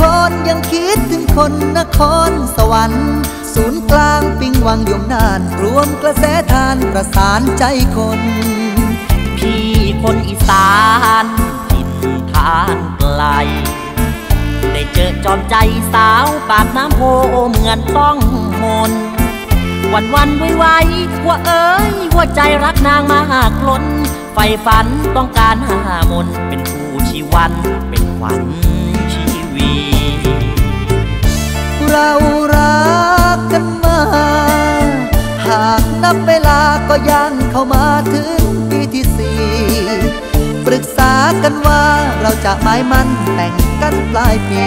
พ้นยังคิดถึงคนนครสวรรค์ ศูนย์กลางปิงวังยมนาน รวมกระแสทานประสานใจคน พี่คนอีสานทินทานไกล ได้เจอจอมใจสาวปากน้ำโพเหมือนต้องมน วันวันไวไวว่าเอ้ยหัวใจรักนางมากล้นไฟฝันต้องการหามนเป็นคู่ชีวันเป็นขวัญ เรารักกันมา หากนับเวลาก็ยังเข้ามาถึงปีที่สี่ปรึกษากันว่าเราจะหมายมั่นแต่งกันปลายปี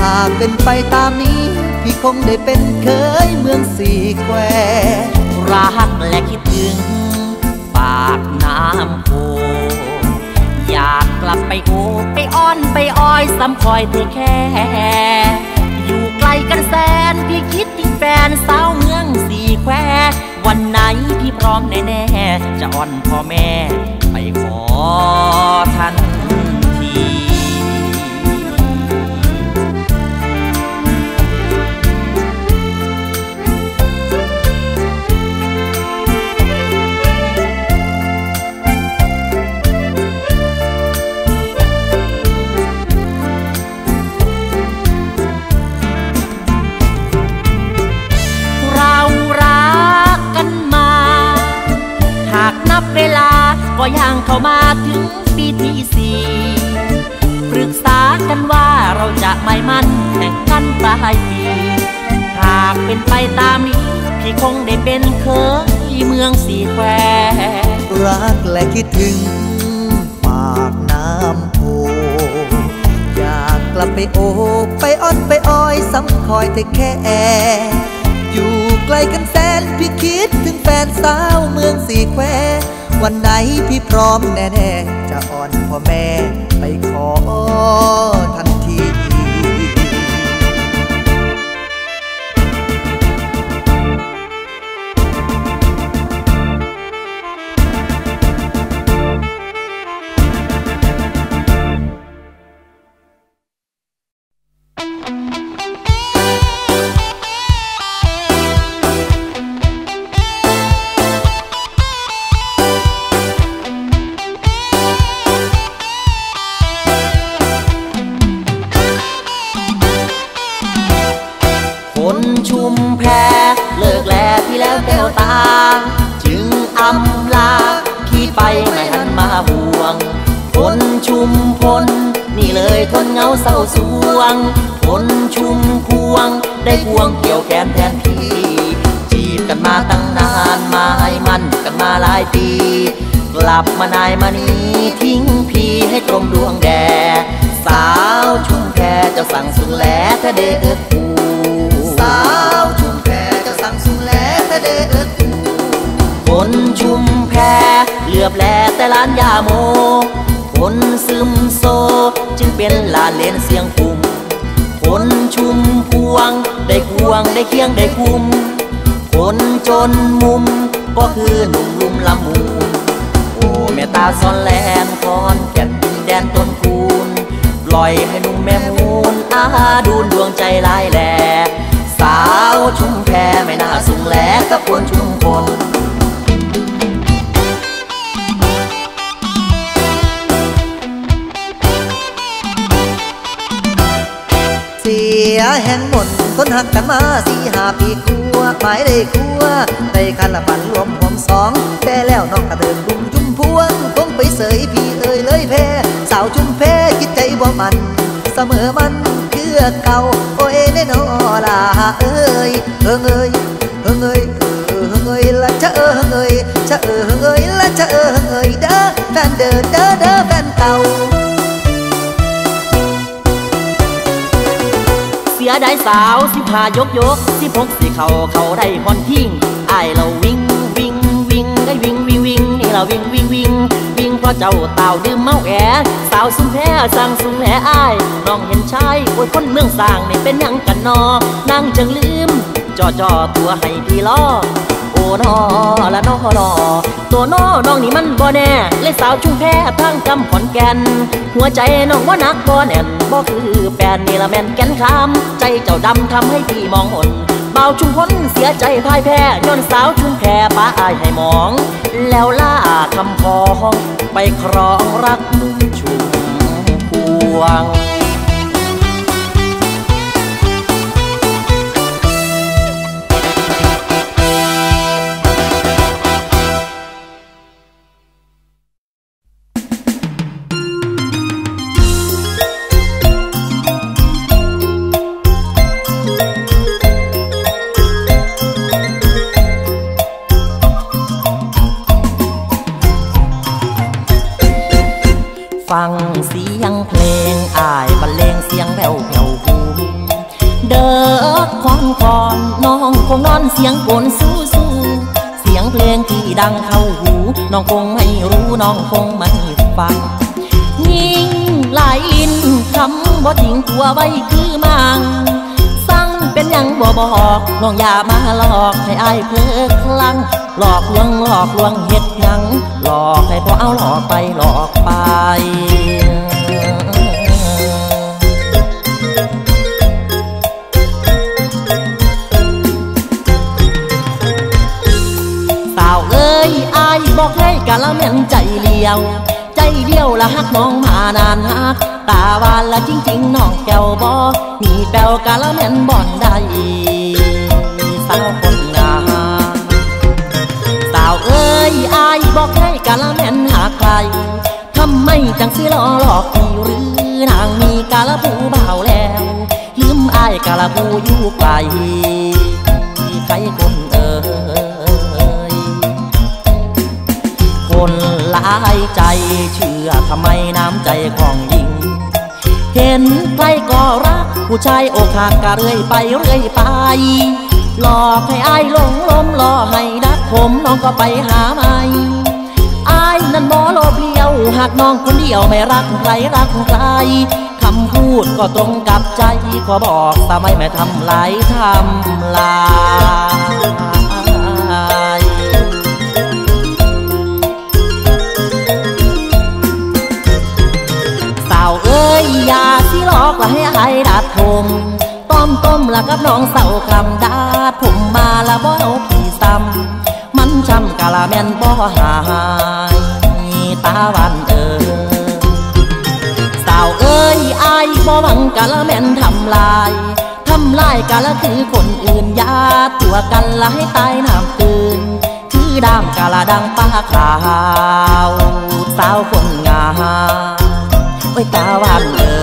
หากเป็นไปตามนี้ พี่คงได้เป็นเคยเมืองสี่แควรักและคิดถึง ปากน้ำโพอยากกลับไปโอไปอ้อนไปอ้อยซ้ำคอยเธอแค่ กลกันแสนพี่คิดถึงแฟนสาวเมืองสี่แคววันไหนพี่พร้อมแน่ๆจะอ้อนพ่อแม่ ไปขอทันทีาก็ยังเข้ามาถึงปีที่สี่ปรึกษากันว่าเราจะไม่มั่นแต่งกันปลายปี หากเป็นไปตามนี้ พี่คงได้เป็นเคยเมืองสีแควรักและคิดถึง ปากน้ำโพอยากกลับไปโอบไปอ้อนไปอ้อยซ้ำคอยแต่แค่อยู่ไกลกันแสนพี่คิดถึงแฟนสาวเมืองสีแคว วันไหนพี่พร้อมแน่ๆจะอ่อนพ่อแม่ไปขอ บมานายมานีทิ้งพี่ให้ตรงดวงแดสาวชุมแพเจะสั่งสุงแลถ้าเด็กกูสาวชุมแพจะสั่งสุงแลแต่เด็กกูคนชุมแพเหลือบแลแต่ล้านยาโม คนซึมโซจึงเป็นลานเลนเสียงปุ่มคนชุมพวง ได้ควงได้เคียงได้คุม คนจนมุมก็คือหนุ่ม ตาซ่อนแลนคอนแก่นดินแดนต้นคูนปล่อยให้นุ่มแม่มูลอาดูนดวงใจลายแหลสาวชุ่มแพไม่น่าสูงแหลกับคนชุ่มพลเสียแห่งมน คนหักกันมาสี่ห้าปีกลัวหมายได้กลัวได้คันละบันรวมผมสองแต่แล้วน้องกระเดินดุมจุ่มพวงคงไปเสยพี่เอ่ยเลยแพ้สาวจุ่มแพ้คิดใจบ่มันเสมอมันคือเก่าโอ้ยแน่นอลาเอ้ยเอิงเอ้ยเอิงเอ้ยเออเอิงเอ้ยละจะเออเอิงเอ้ยจะเออเอิงเอ้ยละจะเออเอิงเอ้ยเด้อแฟนเดินเด้อเด้อแฟนเก่า สียได้สาวสิพายกยกสิพกสิเขาเขาได้ฮอนทิ้งไอเราวิ่งวิ่งวิ่งได้วิ่งวิ่งวิ่งนี่เราวิ่งวิ่งวิ่งวิ่งเพราะเจ้าเต่าดื่มเมาแอสาวสุมแพ้สั่งสุมแพ้อน้องเห็นชายโอ้ยคนเมืองสร้างนี่เป็นยังกันนอนั่งจังลืมจ่อจ่อตัวให้พี่ล้อ นอละนอรอตัวนอน้องนี่มันบ่แน่เลยสาวชุมแพทางกำขอนแก่น หัวใจน้องว่านักบ่แน่นบ่คือแฟนนี่ละแม่นแก่นคำใจเจ้าดำทำให้พี่มองหนเบาชุมพ้นเสียใจพ่ายแพ้ย้อนสาวชุมแพป้าอายให้มอง แล้วล่าคำพองไปครองรักชุมพวง ดังเข้าหู น้องคงไม่รู้น้องคงไม่ฟัง ยิ่งหลายลินคำบ่ทิ้งตัวไว้คือมังสั่งเป็นยังบ่บอกน้องอย่ามาหลอกให้อายเพลิดคลั่งหลอกลวงหลอกลวงเฮ็ดยังหลอกให้พอเอาหลอกไปหลอกไปะละแม่นใจเลียว ใจเดียวละฮักน้องมานานฮักตาวานละจริงๆน้องแก้วบอมีแปวกะละแม่นบ่อนได้สาวคนงามสาวเอ้ยอายบอกให้กะละแม่นหาใครทำไมจังสิหลอกหลอกพี่หรือนางมีกะละผู้บ่าวแล้ว ลืมอายกะละผู้อยู่ไกล คนหลายใจเชื่อทำไมน้ำใจของหญิง เห็นใครก็รัก ผู้ชายอกหักกะเรื่อยไปเรื่อยไป หลอกให้อายหลงลมหลอกให้ดักผมน้องก็ไปหาใหม่อายนั้นบ่โลภเลียวหากน้องคนเดียวไม่รักใครรักใครคำพูดก็ตรงกับใจ ขอบอกทำไมไม่ทำลายทำลา ลอกละให้อายดัดผมต้มต้มละกับน้องเสาคำดาดผมมาละบ่เอาพี่ซ้ำมันช้ำกะละแม่นบ่หายตาวันเอ้ยสาวเอ้ยอายบ่หวังกะละแม่นทำลายทำลายกะละคือคนอื่นยาตัวกันละให้ตายน้ำตื่นคือดามกะละดังป้าขาวสาวคนงามโอ้ยตาหวานเอ้ย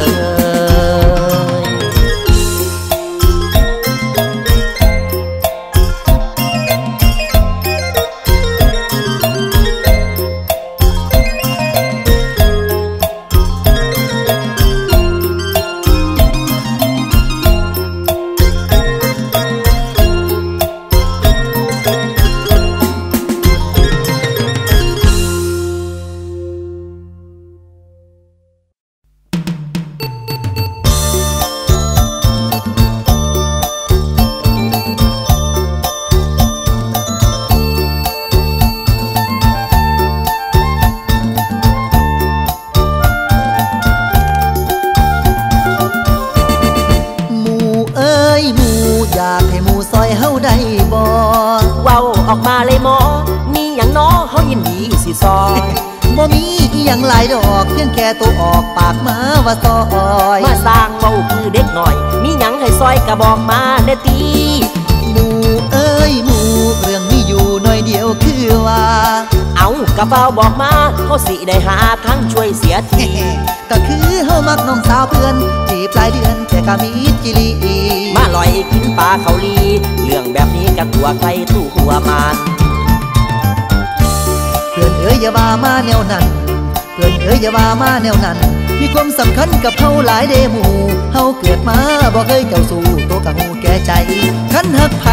เอากระเป๋าบอกมาเขาสิได้หาทั้งช่วยเสียที ก็คือเฮามักน้องสาวเพื่อนจีบปลายเดือนแต่ก็มีจิลีมาลอยกินปลาเขาลี เรื่องแบบนี้กับตัวใครตู้หัวมันเพื่อนเอ้ยอย่าว่ามาแนวนั้น เพื่อนเอ้ยอย่าว่ามาแนวนั้น มีความสำคัญกับเฮาหลายเดหมู่เฮาเกิดมาบ่เคยเจ้าสู่ตัวกะหูแก่ใจคันหักไผ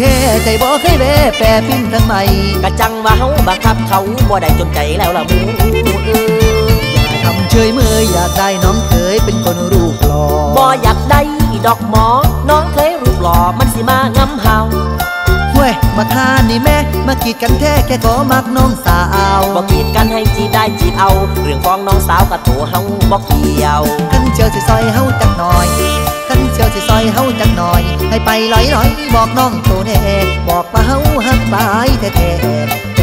จริงแท้ใจบ่เคยแวแปรปิ้นทั้งใหม่กะจังว่าเฮาบังคับเขาบ่ได้จนใจแล้วล่ะหมูเอ้ยทำเฉยเมื่อยอยากได้น้องเคยเป็นคนรูปหล่อบ่อยากได้ดอกหมอ น้องเคยรูปหล่อมันสิมางำเฮาเว้ยมบักฮานี่แม่มากีดกันแท้แค่ขอมักน้องสาวบอกกีดกันให้จีได้จีบเอา เรื่องของน้องสาวกับตัวเฮาบอกเกี่ยวกันเชียวสิซอยเฮาจักหน่อย กันเชียวสิซอยเฮาจักหน่อย ให้ไปลอยลอยบอกน้องโตแน่บอกว่าเฮาหักบายแท้แท้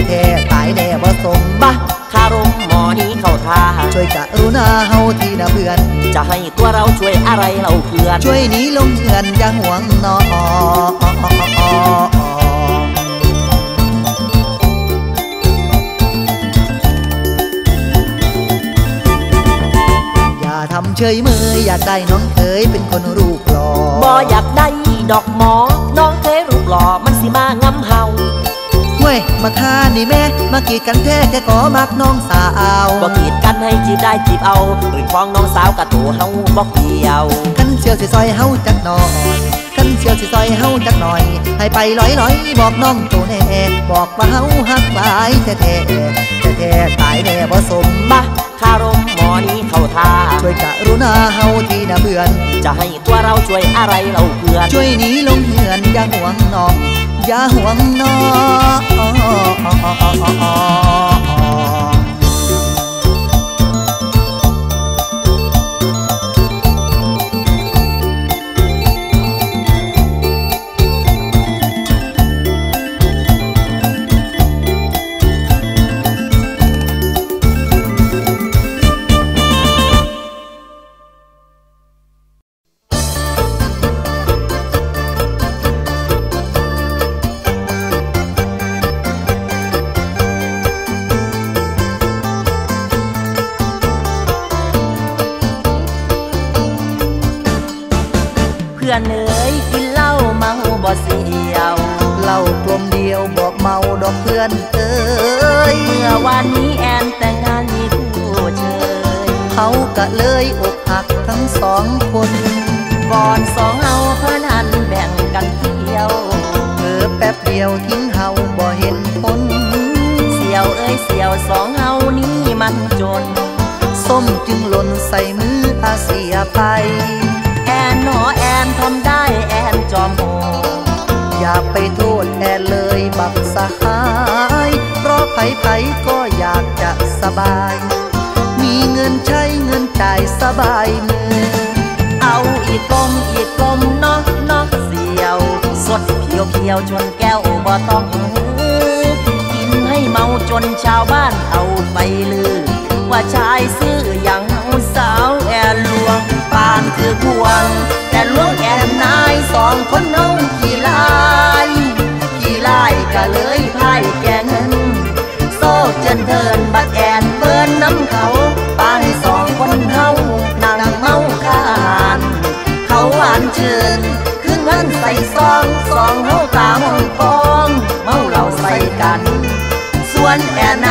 แท้ๆตายแน่บ่สมบะคารมหมอนี้เข้าท่าช่วยกะรุณาเฮาทีนะเพื่อน จะให้ตัวเราช่วยอะไรเราเพื่อน ช่วยหนีลงเงือนอย่าห่วงนออ ทำเฉยเมยอยากได้น้องเคยเป็นคนรูปหล่อบ่อยากได้ดอกหมอ น้องเคยรูปหล่อมันสิมางำเฮาเว้ยมาฆ่านี่แม่ มากีดกันแท้แค่ขอมักน้องสาวบอกกีดกันให้จีบได้จีบเอาเรื่องของน้องสาวกับตัวเฮาบอกเกี่ยวกันเชียวสิซอยเฮาจักหน่อยกันเชียวสิซอยเฮาจักหน่อย ให้ไปลอยลอยๆบอกน้องโตแน่บอกว่าเฮาหักหลายแท้แท้แท้แท้ๆตายแน่บ่สมบะคารมหมอนี้เข้าท่าช่วยกะรุณาเฮาทีนะเพื่อนจะให้ตัวเราช่วยอะไรเราเพื่อนช่วยหนีลงเหือนอย่าห่วงน้องอย่าห่วงน้อง นี้แอนแต่งงานมีผู้เชยเขากะเลยอกหักทั้งสองคนก่อนสองเฮาเพนันแบ่งกันเที่ยวเออแป๊บเดียวทิ้งเฮาบ่เห็นผลเสี่ยวเอ้ยเสี่ยวสองเฮานี้มันจน ส้มจึงหล่นใส่มืออาเสียไป แอนหนอแอนทำได้แอนจอมโหอย่าไปโทษแอนเลยบักสหาย เพราะไผไผก็ บาย มีเงินใช้เงินจ่ายสบายมือ เอาอีกกลมอีกกลมเนอกนอกเสียว สดเพียวเพียวจนแก้วบ่ต้องหือกินให้เมาจนชาวบ้านเอาไปลือ ว่าชายซื้ออย่างสาวแอลวงปานคือพวง แต่ลวงแอนนายสองคนน้องขี่ลายขี่ลายก็เลยพ่ายแก ส่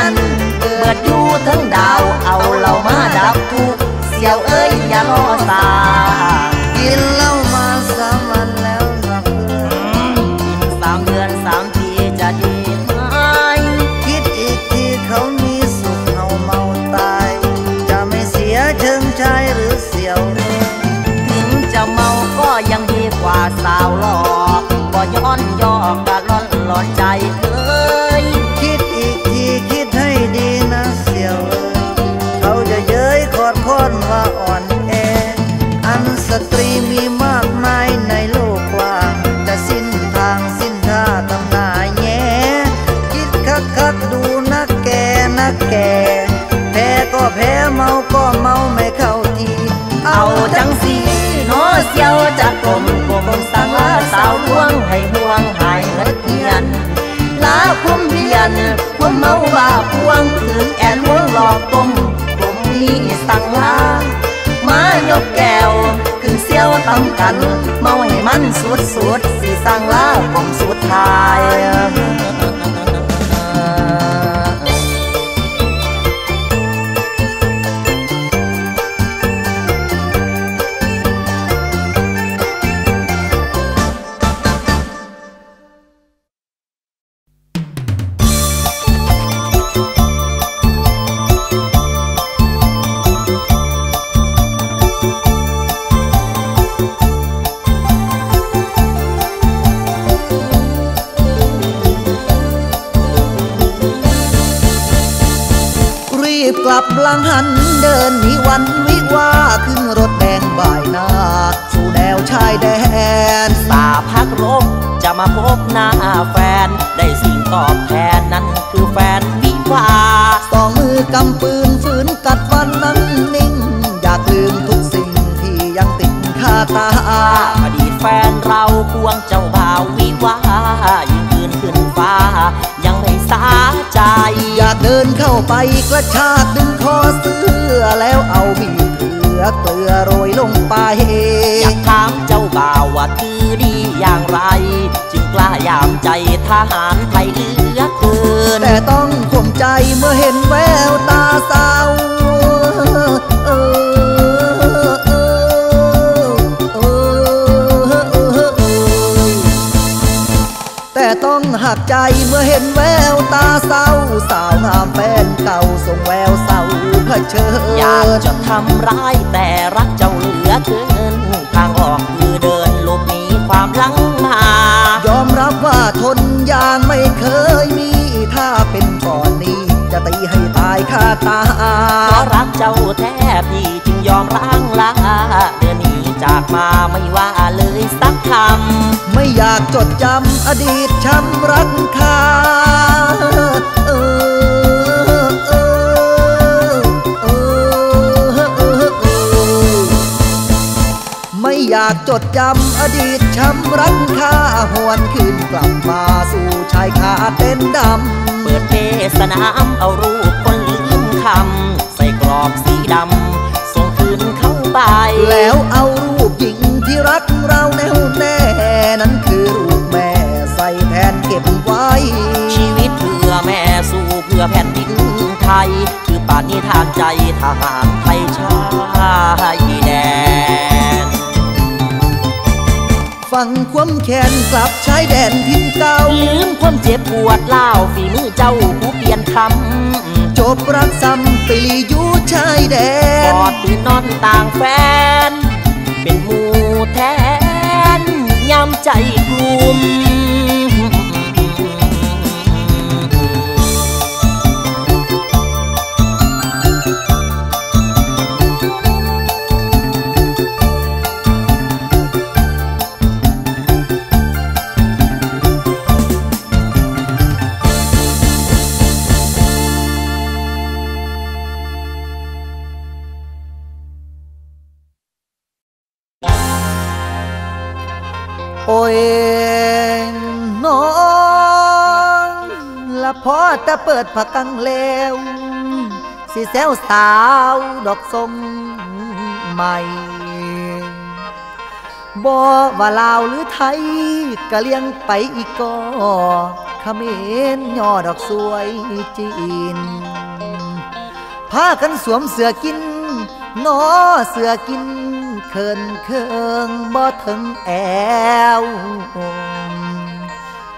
ำกัน เมาให้มันสุดสุดสีสั่งลาผมสุดท้าย กลับหลังหันเดินมีวันวิวาขึ้นรถแดงบ่ายหน้าสู่แนวชายแดนสาพักรบจะมาพบหน้าแฟน ได้สิ่งตอบแทนนั้นคือแฟนวิวาสองมือกำปืนฝืนกัดฟันนั้นนิ่ง อยากลืมทุกสิ่งที่ยังติดคาตาอดีตแฟนเราควงเจ้า เดินเข้าไปกระชากดึงคอเสื้อแล้วเอามีดเถือเกลือโรยลงไปอยากถามเจ้าบ่าวว่าคือดีอย่างไร จึงกล้ายามใจทหารไทยเหลือเกิน แต่ต้องข่มใจเมื่อเห็นแววตาเศร้าเออเออเออเออแต่ต้องหักใจเมื่อเห็นแววตาเศร้าสาว ร้าเผชิอยากญจะทำร้ายแต่รักเจ้าเหลือเกิน ทางออกคือเดินหลบหนีความหลังมายอมรับว่าทนอย่างไม่เคยมี ถ้าเป็นก่อนนี้ จะตีให้ตายคาตาเพราะรักเจ้าแท้พี่จึงยอมร่างลาเดินหนีจากมาไม่ว่าเลยสักคำไม่อยากจดจำอดีตช้ำรักคา อยากจดจำอดีตช้ำรักคาหวนคืนกลับมาสู่ชายคาเต้นดำ เปิดเทศนามเอารูปคนลืมคำ ใส่กรอบสีดำ ส่งคืนเข้าไป แล้วเอารูปหญิงที่รักเราแน่วแน่ นั้นคือรูปแม่ใส่แทนเก็บไว้ ชีวิตเพื่อแม่สู้เพื่อแผ่นดินไทย คือป่านนิทานใจทหารไทยชาย ฟังความแค้นกลับชายแดนทินเก่าลืมความเจ็บปวดเล่าฝีมือเจ้าผู้เปลี่ยนคำจบรักซ้ำไปลีอยู่ชายแดกนอดตื่นนอนต่างแฟน เป็นหมูแทนยำใจกลุ่ม แต่เปิดผักกังเลวสิแซวสาวดอกสมใหม่บ่ว่าลาวหรือไทยกะเลี้ยงไปอีกก็เขมรย่อดอกสวยจีนพากันสวมเสื้อกินนอเสื้อกินเคินเคิงบ่ถึงแอว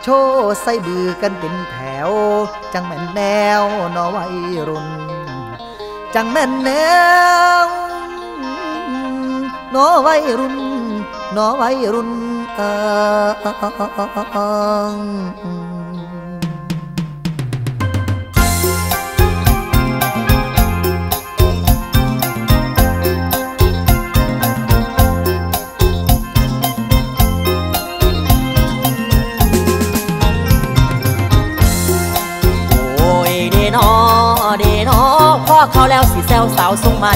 ชว์ใส่บือกันเป็นแถว จังแม่นแนวนอวัยรุ่น จังแม่นแนวนอวัยรุ่นนอวัยรุ่นเออ เขาแล้วสิแซวสาวทรงใหม่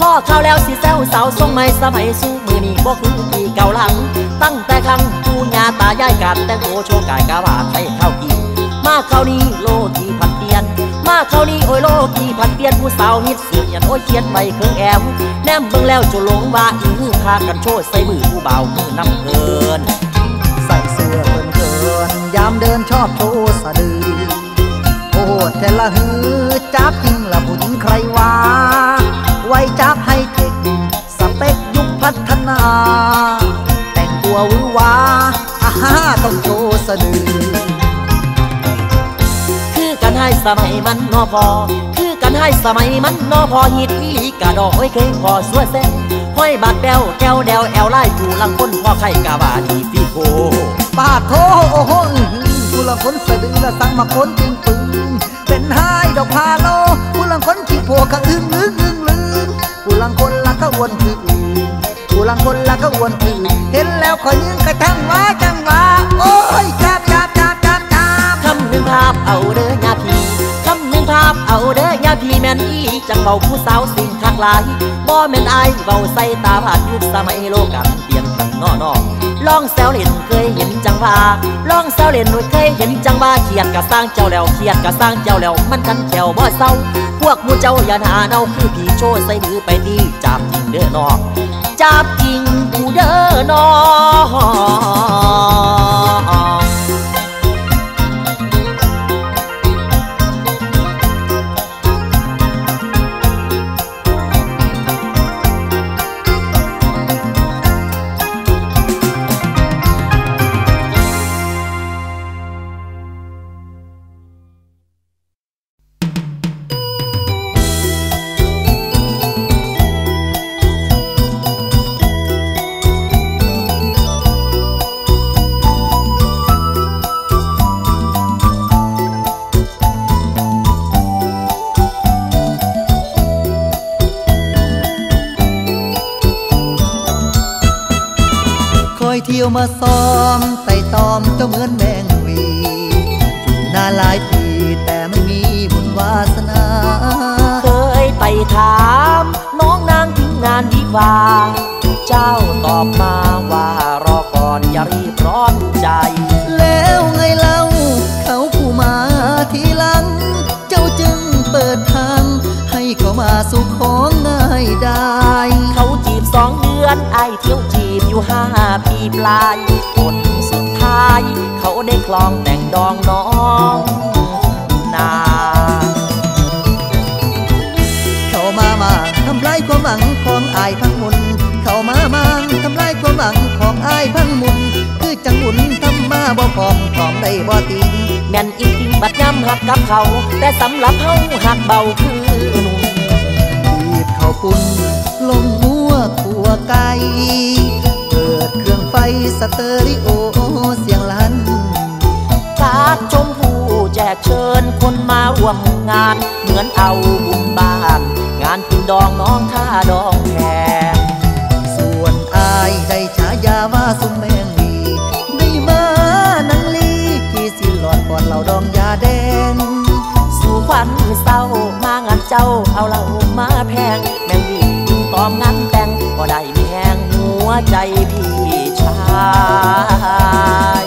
พ่อเขาแล้วสิแซวสาวทรงใหม่สมัยสู้มือนี่บ่คือที่เก่าหลัง ตั้งแต่ครั้งปู่ย่าตายายกันแต่งโตโชว์กายกะว่าใส่ข้าวกินมาเขานี้โลกีพันเปลี่ยน มาเขานี้โอ้ยโลกีพันเปลี่ยนผู้สาวฮิตเสียงยันโอ้ยเขียนไปเครื่องแอมแนมเบิ่งแล้วจะหลงว่าอีมือพากันโชว์ใส่มือผู้เบาวมือน้ำเอิน ใส่เสื้อเกินเกินยามเดินชอบโชว สมัยมันนอพอ คือกันให้สมัยมันนอพอฮิตอีลีกะดอกไว้เคยพอสัวเส้นห้อยบาดแป้วแก้วแดวแอวไล่ผู้ลังคนพ่อไข่กะว่าดีฟีโกปาดโทโอ้โหผู้ละคนสะดือละสังมาคนจริงปึงเป็นไห้ดอกพาโลผู้ละคนจริงโผกะอึ้งลึงอึ้งลึงผู้ลังคนละก็วนคืออื่นผู้ลังคนละก็วนคืออื่นเห็นแล้วขอยืงกระทั่งว่าจังว่าโอ้ยจับจับ นึ่งภาพเอาเด้อยาพีคำหนึ่งภาพเอาเด้อยาพีแม่นอีจังเบาผู้สาวสิ่งทักหลายบ่แม่นอายเบาใส่ตาผ่านยุคสมัยโลกกันเปลี่ยนตั้งนอนอลองแซวเล่นเคยเห็นจังว่าลองแซวเล่นหน่วยเคยเห็นจังว่าเขียดกะสร้างเจ้าแล้วเขียดกะสร้างเจ้าแล้วมันกันแขวบ่เศร้าพวกมูเจ้าอย่าหาเนาคือผีโชว์ใส่ดือไปดีจับจริงเด้อนอจับจริงกูเด้อนอ ที่ยวมาซ้อมไต่ตอมเจ้าเหมือนแมงวีอยู่นานหลายปีแต่ไม่มีบุญวาสนา เคยไปถาม น้องนางถึงงานวิวาห์เจ้าตอบมาว่ารอก่อนอย่ารีบร้อนใจ แล้วไงเล่าเขาผู้มาทีหลัง เจ้าจึงเปิดทาง ให้เขามาสู่ของง่ายได้ เขาจีบสองเดือนไอายเที่ยวจีบอยู่ห้าปี ปลายผลสุดท้าย เขาได้คลองแต่งดองน้องนาเขามามาทำลายความหวังของอายพังมุนเขามามาทำลายความหวังของอายพังมุนคือจังหมุนทำมาบ่พร้อมของได้บ่ติงแม่นอีกจริงบัดย้ำหักกับเขา แต่สำหรับเฮาหักเบาคือหนุ่มบีบเขาปุ่นลงหัวขัวไก่เปิดเครื่อง ไฟสเตอริโอเสียงลั่นกาดชมผู้แจกเชิญคนมาร่วมงาน เหมือนเอาบุญบ้าน งานกินดองน้องค่าดองแพงส่วนอายได้ฉายาว่าสุมแมงวีได้มานังลีกี่สิหลอดก่อนเหล่าดองยาแดง สู่ขวัญเศร้ามางานเจ้าเอาเหล่ามาแพงแม่งดียิงตอมงานแต่งก็ได้มีแหงหัวใจพี่ชาย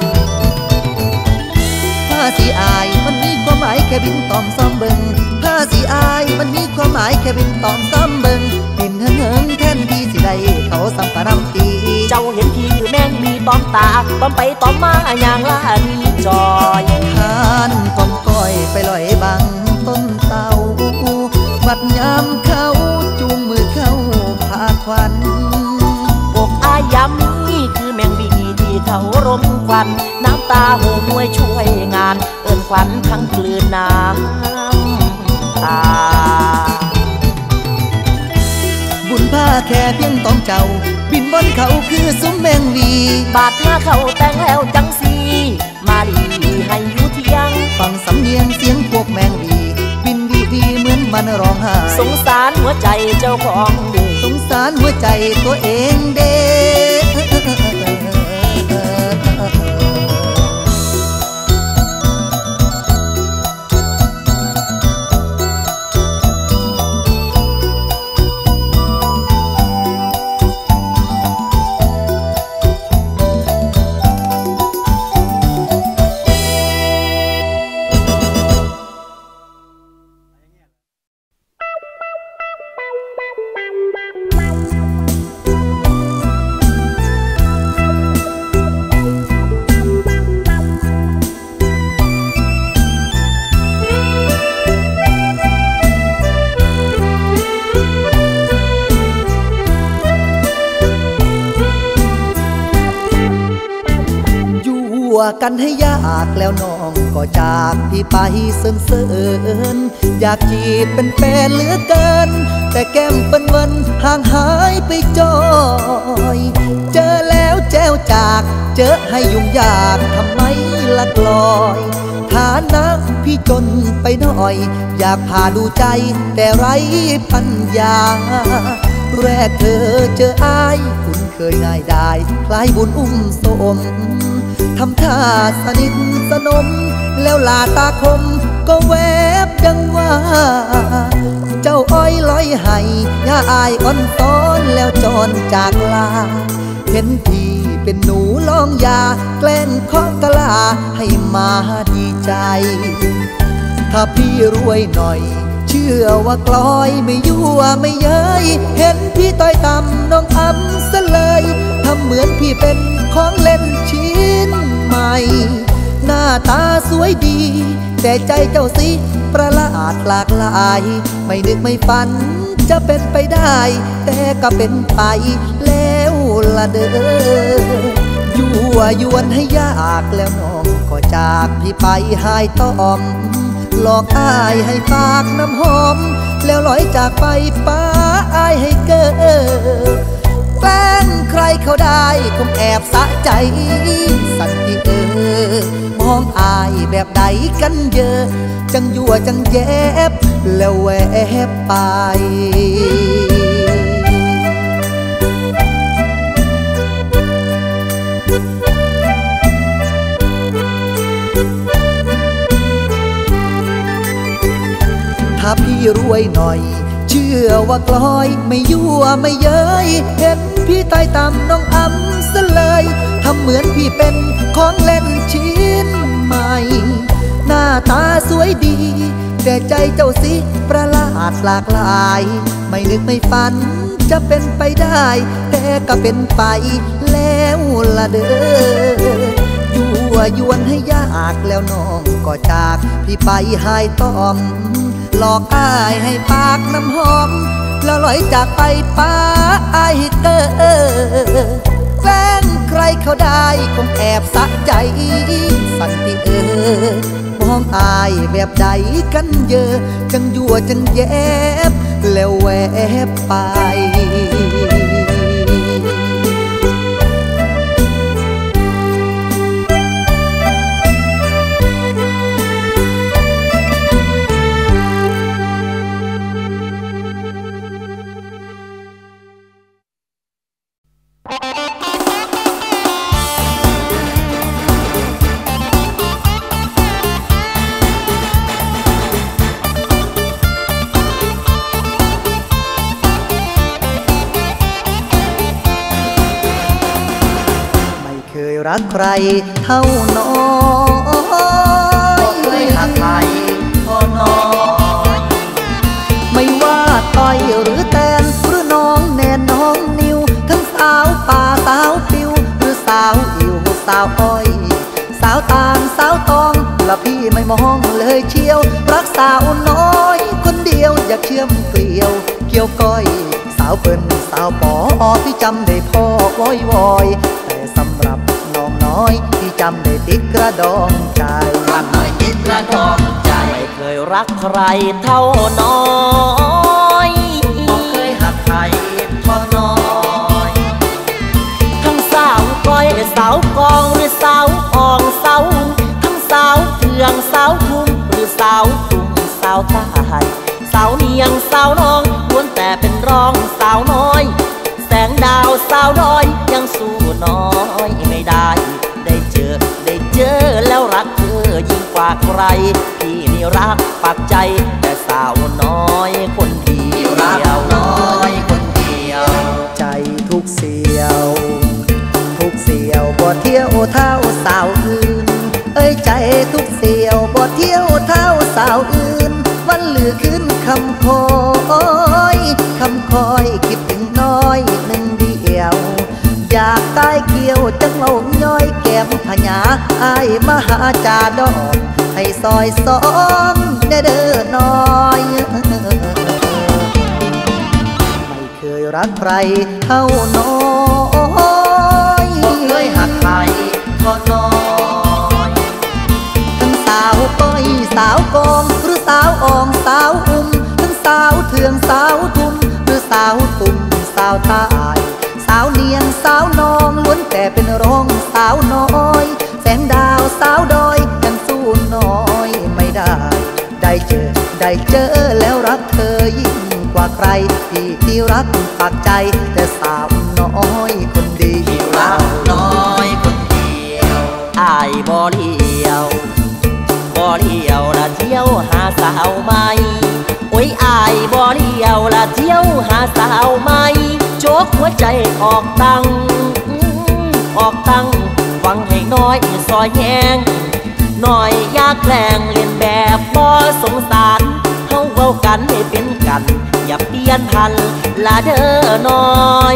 ผ้าสีอายมันมีความหมายแค่บินตอมซ้อมเบิงผ้าสีอายมันมีความหมายแค่บินตอมซ้อมเบิงบินเหิงเหิงแทนที่สิได้เขาสัมปรำตีเจ้าเห็นพี่คือแม่งมีตอมตาตอมไปตอมมาอย่างล่านีจอยทานก้อมก้อยไปลอยบัง เขารมควัน น้ำตาโหมวยช่วยงาน เอินควันทั้งกลืนน้ำตา บุญผ้าแค่เพียงต้องเจ้า บินบนเขาคือซุ้มแมงวี บาดถ้าเขาแต่งแล้วจังสีมาลีให้อยู่เที่ยงฟังสำเนียงเสียงพวกแมงวีบินวีวีเหมือนมันร้องไห้สงสารหัวใจเจ้าของเด็กสงสารหัวใจตัวเองเด้ยั่ กันให้ยากแล้วน้องก็จากพี่ไปเสินเสินอยากจีบเป็นแฟนเหลือเกิน แต่แก้มเป็นวันห่างหายไปจอย เจอแล้วแจ้วจาก เจอให้ยุ่งยากทำไมละกลอยฐานะพี่พี่จนไปหน่อย อยากพาดูใจแต่ไรปัญญา แรกเธอเจออาย คุณเคยง่ายได้คล้ายบุญอุ้มสม ทำท่าสนิทสนม แล้วลาตาคมก็แวบดังว่า เจ้าอ้อยลอยให้ย่าอายอ่อนซ้อนแล้วจอนจากลา เห็นพี่เป็นหนูลองยา แกล้งเคาะกะลาให้มาดีใจ ถ้าพี่รวยหน่อย เชื่อว่ากลอยไม่ยั่วไม่เย้ย เห็นพี่ต้อยต่ำน้องอ้ำซะเลยทำเหมือนพี่เป็นของเล่นชิ้ ม หน้าตาสวยดี แต่ใจเจ้าสิประหลาดหลากหลาย ไม่นึกไม่ฝันจะเป็นไปได้ แต่ก็เป็นไปแล้วละเด้อยั่วยวนให้ยากแล้วน้องก็จากพี่ไปหายต้อม หลอกอายให้ฝากน้ำหอม แล้วลอยจากไปป้าอายให้เกิด แกล้งใครเขาได้คงแอบสะใจ สันติเออมองอายแบบใดกันเยอะ จังยั่วจังแยบแล้วแวบไปถ้าพี่รวยหน่อย ชื่อว่ากลอยไม่ยั่วไม่เย้ยเห็นพี่ตายต่ำน้องอ้ำซะเลยทำเหมือนพี่เป็นของเล่นชิ้นใหม่ หน้าตาสวยดี แต่ใจเจ้าสิประหลาดหลากหลาย ไม่นึกไม่ฝันจะเป็นไปได้ แต่ก็เป็นไปแล้วละเด้อยั่วยวนให้ยากแล้วน้องก็จากพี่ไปหายต้อม หลอกอายให้ปากน้ำหอม แล้วลอยจากไปป้าอายเกอแกล้งใครเขาได้คงแอบสะใจ สันติเออมองอายแบบใดกันเยอะ จังยั่วจังแยบแล้วแวบไป ใครเท่าน้อยเคยหักใครเท่าน้อยไม่ว่าต้อยหรือแตนหรือน้องแน่น้องนิว ทั้งสาวป่าสาวปิว หรือสาวอิวสาวอ้อย สาวตางสาวตองละพี่ไม่มองเลยเชียว รักสาวน้อย คนเดียวอยากเชื่อมเกลียว เกี่ยวก้อย สาวเปิ้นสาวปอพี่จำได้พ่อวอยวอย น้องน้อยพี่จำได้ติดกระดองใจรักน้อยติดกระดองใจ ไม่เคยรักใครเท่าน้อยบ่เคยหักใครเท่าน้อย ทั้งสาวก้อยสาวกองหรือสาวอองสาวหุ่มทั้งสาวเทืองสาวทุ่มหรือสาวตุ่มสาวใต้สาวเนียงสาวน้องล้วนแต่เป็นรองสาวน้อยแสง ดาวสาวน้อยยังสู้น้อยไม่ได้ ได้เจอได้เจอแล้วรักเธอยิ่งกว่าใคร พี่นี่รักปักใจ แต่สาวน้อยคนเดียวรักน้อยคนเดียว ใจทุกเสียว ทุกเสียวบ่เที่ยวเท่าสาวอื่น เอ้ยใจทุกเสียวบ่เที่ยวเท่าสาวอื่น วันเหลือขึ้นคำคอยคำ จังเอาย้อยแก้มพญาอายมาหาจาดอนให้ซอยซ้อมเด้อเด้อน้อย ไม่เคยรักใครเท่าน้อยบ่เคยหักใครก็น้อยทั้งสาวก้อยสาวกองหรือสาวอองสาวอุ้มทั้งสาวเทืองสาวาวน้อย แสงดาวสาวดอยยังสู้น้อยไม่ได้ ได้เจอได้เจอแล้วรักเธอยิ่งกว่าใครที่ที่รักฝากใจแต่สาวน้อยคนเดียวรักน้อยคนเดียวอายบ่เลียวบ่เลียวละเที่ยวหาสาวใหม่โอ้ยอายบ่เลียวละเที่ยวหาสาวใหม่โจกหัวใจออกตังออกตัง อยซอยแยงหน่อยยากแกล้งเลียนแบบบ่สงสารเฮาเว้ากันให้เป็นกัน อย่าเปลี่ยนพันละเด้อน้อย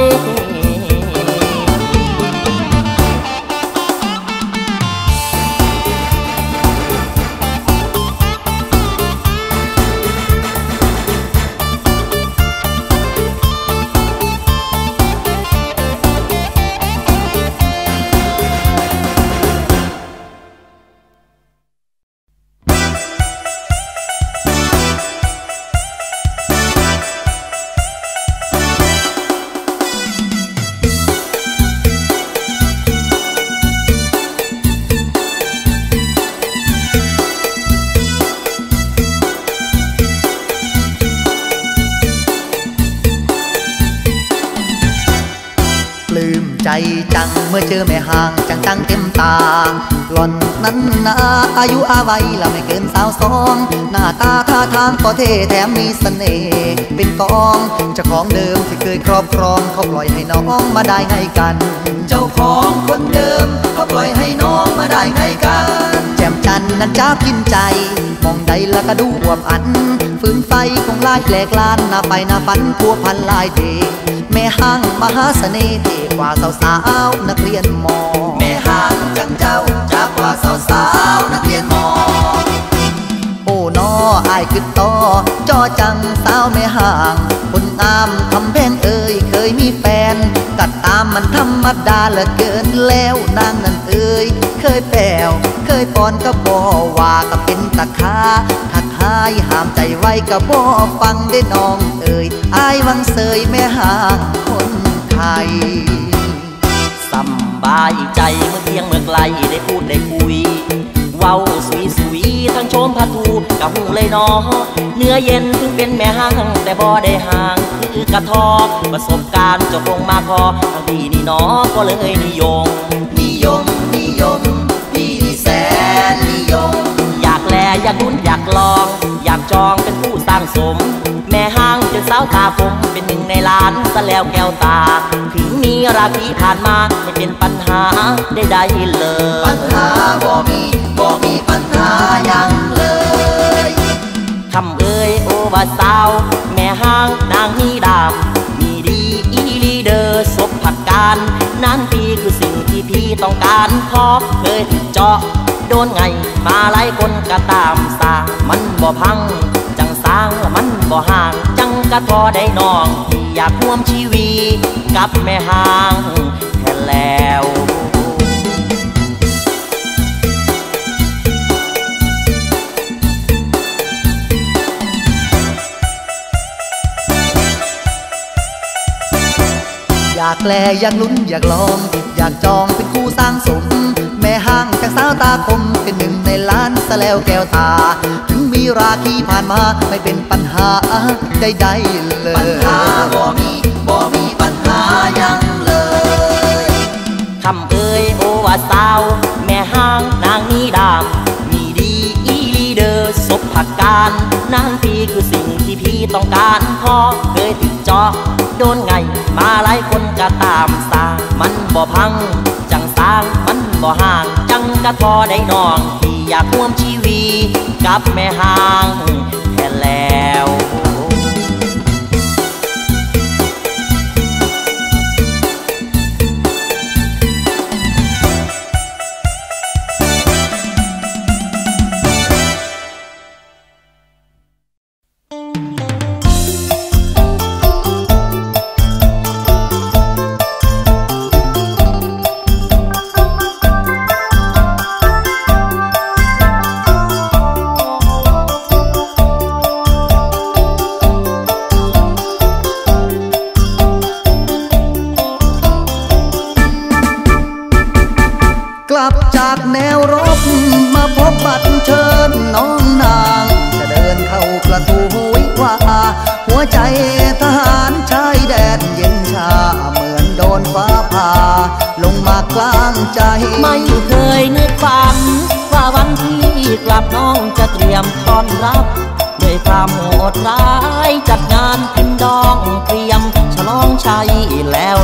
นั้นนาอายุอาวัยละไม่เกินสาวสองหน้าตาท่าทางก็เท่แถมมีเสน่ห์เป็นกองเจ้าของเดิมที่เคยครอบครองเขาปล่อยให้น้องมาได้ไงกัน เจ้าของคนเดิมเขาปล่อยให้น้องมาได้ไงกัน แจ่มจันทร์นั้นจ้ากินใจ มองใดแล้วก็ดูอวมอันฝืนไฟคงลายแปลกลานหน้าไปหน้าฟันพัวพันลายเทแม่ห้างมหาเสน่ห์เทกว่าสาวสาวๆนักเรียนมอ ห้างจังเจ้าจากว่าสาวสาวนักเรียนมอโอ้นออายคือต่อจอจังสาวแม่ห่าง คนงามคำแพงเอ่ยเคยมีแฟน กัดตามมันธรรมดาเหลือเกินแล้วนางนั่นเอ่ยเคยแปวเคยปอนก็บอว่าก็เป็นตะคาทักทายห้ามใจไว้ก็บอฟังได้น้องเอ่ยอายวังเสยแม่ห่างคนไทยาย ใจเมื่อเพียงเมื่อไกลได้พูดได้คุย เว้าสุยสุยทั้งโชมพัทูกับหูเลยเนอเนื้อเย็นถึงเป็นแม่ห้างแต่บ่ได้ห่าง คือกระทอประสบการณ์เจะคงมาพอทั้งพี่นี่เนอก็เลยนิยม นิยมนิยมพี่นี่แสนนิยม อยากแลอยากลุ้นอยากลองอยาก จองเป็นผู้สร้างสม แม่ห้างจนสาวตาผมเป็นหนึ่งในล้านซะแล้วแก้วตา ถึงมีราคีผ่านมาไม่เป็นปัญหาได้ได้เลย ปัญหาบ่มีบ่มีปัญหาอย่างเลยคำเอ่ยโอวาสาว แม่ห้างนางมีดามมีดีอีลีเดอร์ศพผักการนานปีคือสิ่งที่พี่ต้องการพอเคยถึงเจาะ โดนไงมาหลายคนก็ตามสามันบ่พัง จังสร้างล้วมันบ่ห่าง จังกะทอได้น้อง ที่อยากร่วมชีวีกับแม่ห้างแค่แล้วอยากแลอยากลุ้นอยากลอง อยากจองเป็นคู่สร้างสมางจากสาวตาคมเป็นหนึ่งในล้านซะแล้วแก้วตา ถึงมีราคีผ่านมาไม่เป็นปัญหาใดๆเลยปัญหาบ่มีบ่มีปัญหาย่างเลยคำเอ่ยโอวาสาว แม่ห้างนางมีดาม มีดีอีลีเดอร์ศพผักการนานปีคือสิ่งที่พี่ต้องการพอเคยติดจอโดนไง มาหลายคนก็ตามสร้าง มันบ่พัง จังสร้างมันบ่ห่าง ก็พอได้น้องที่อยากร่วมชีวีกับแม่หางแค่แล้ว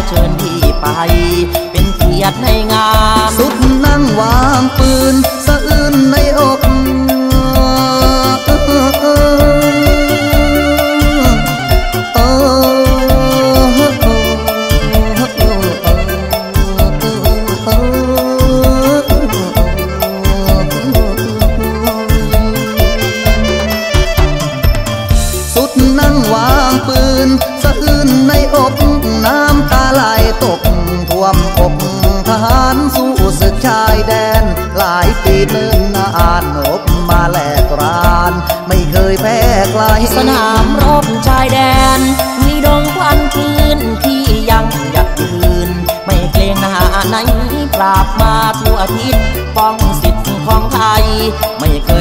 เชิญพี่ไป เป็นเกียรติในงามสุดนั่งวางปืนสะอื้น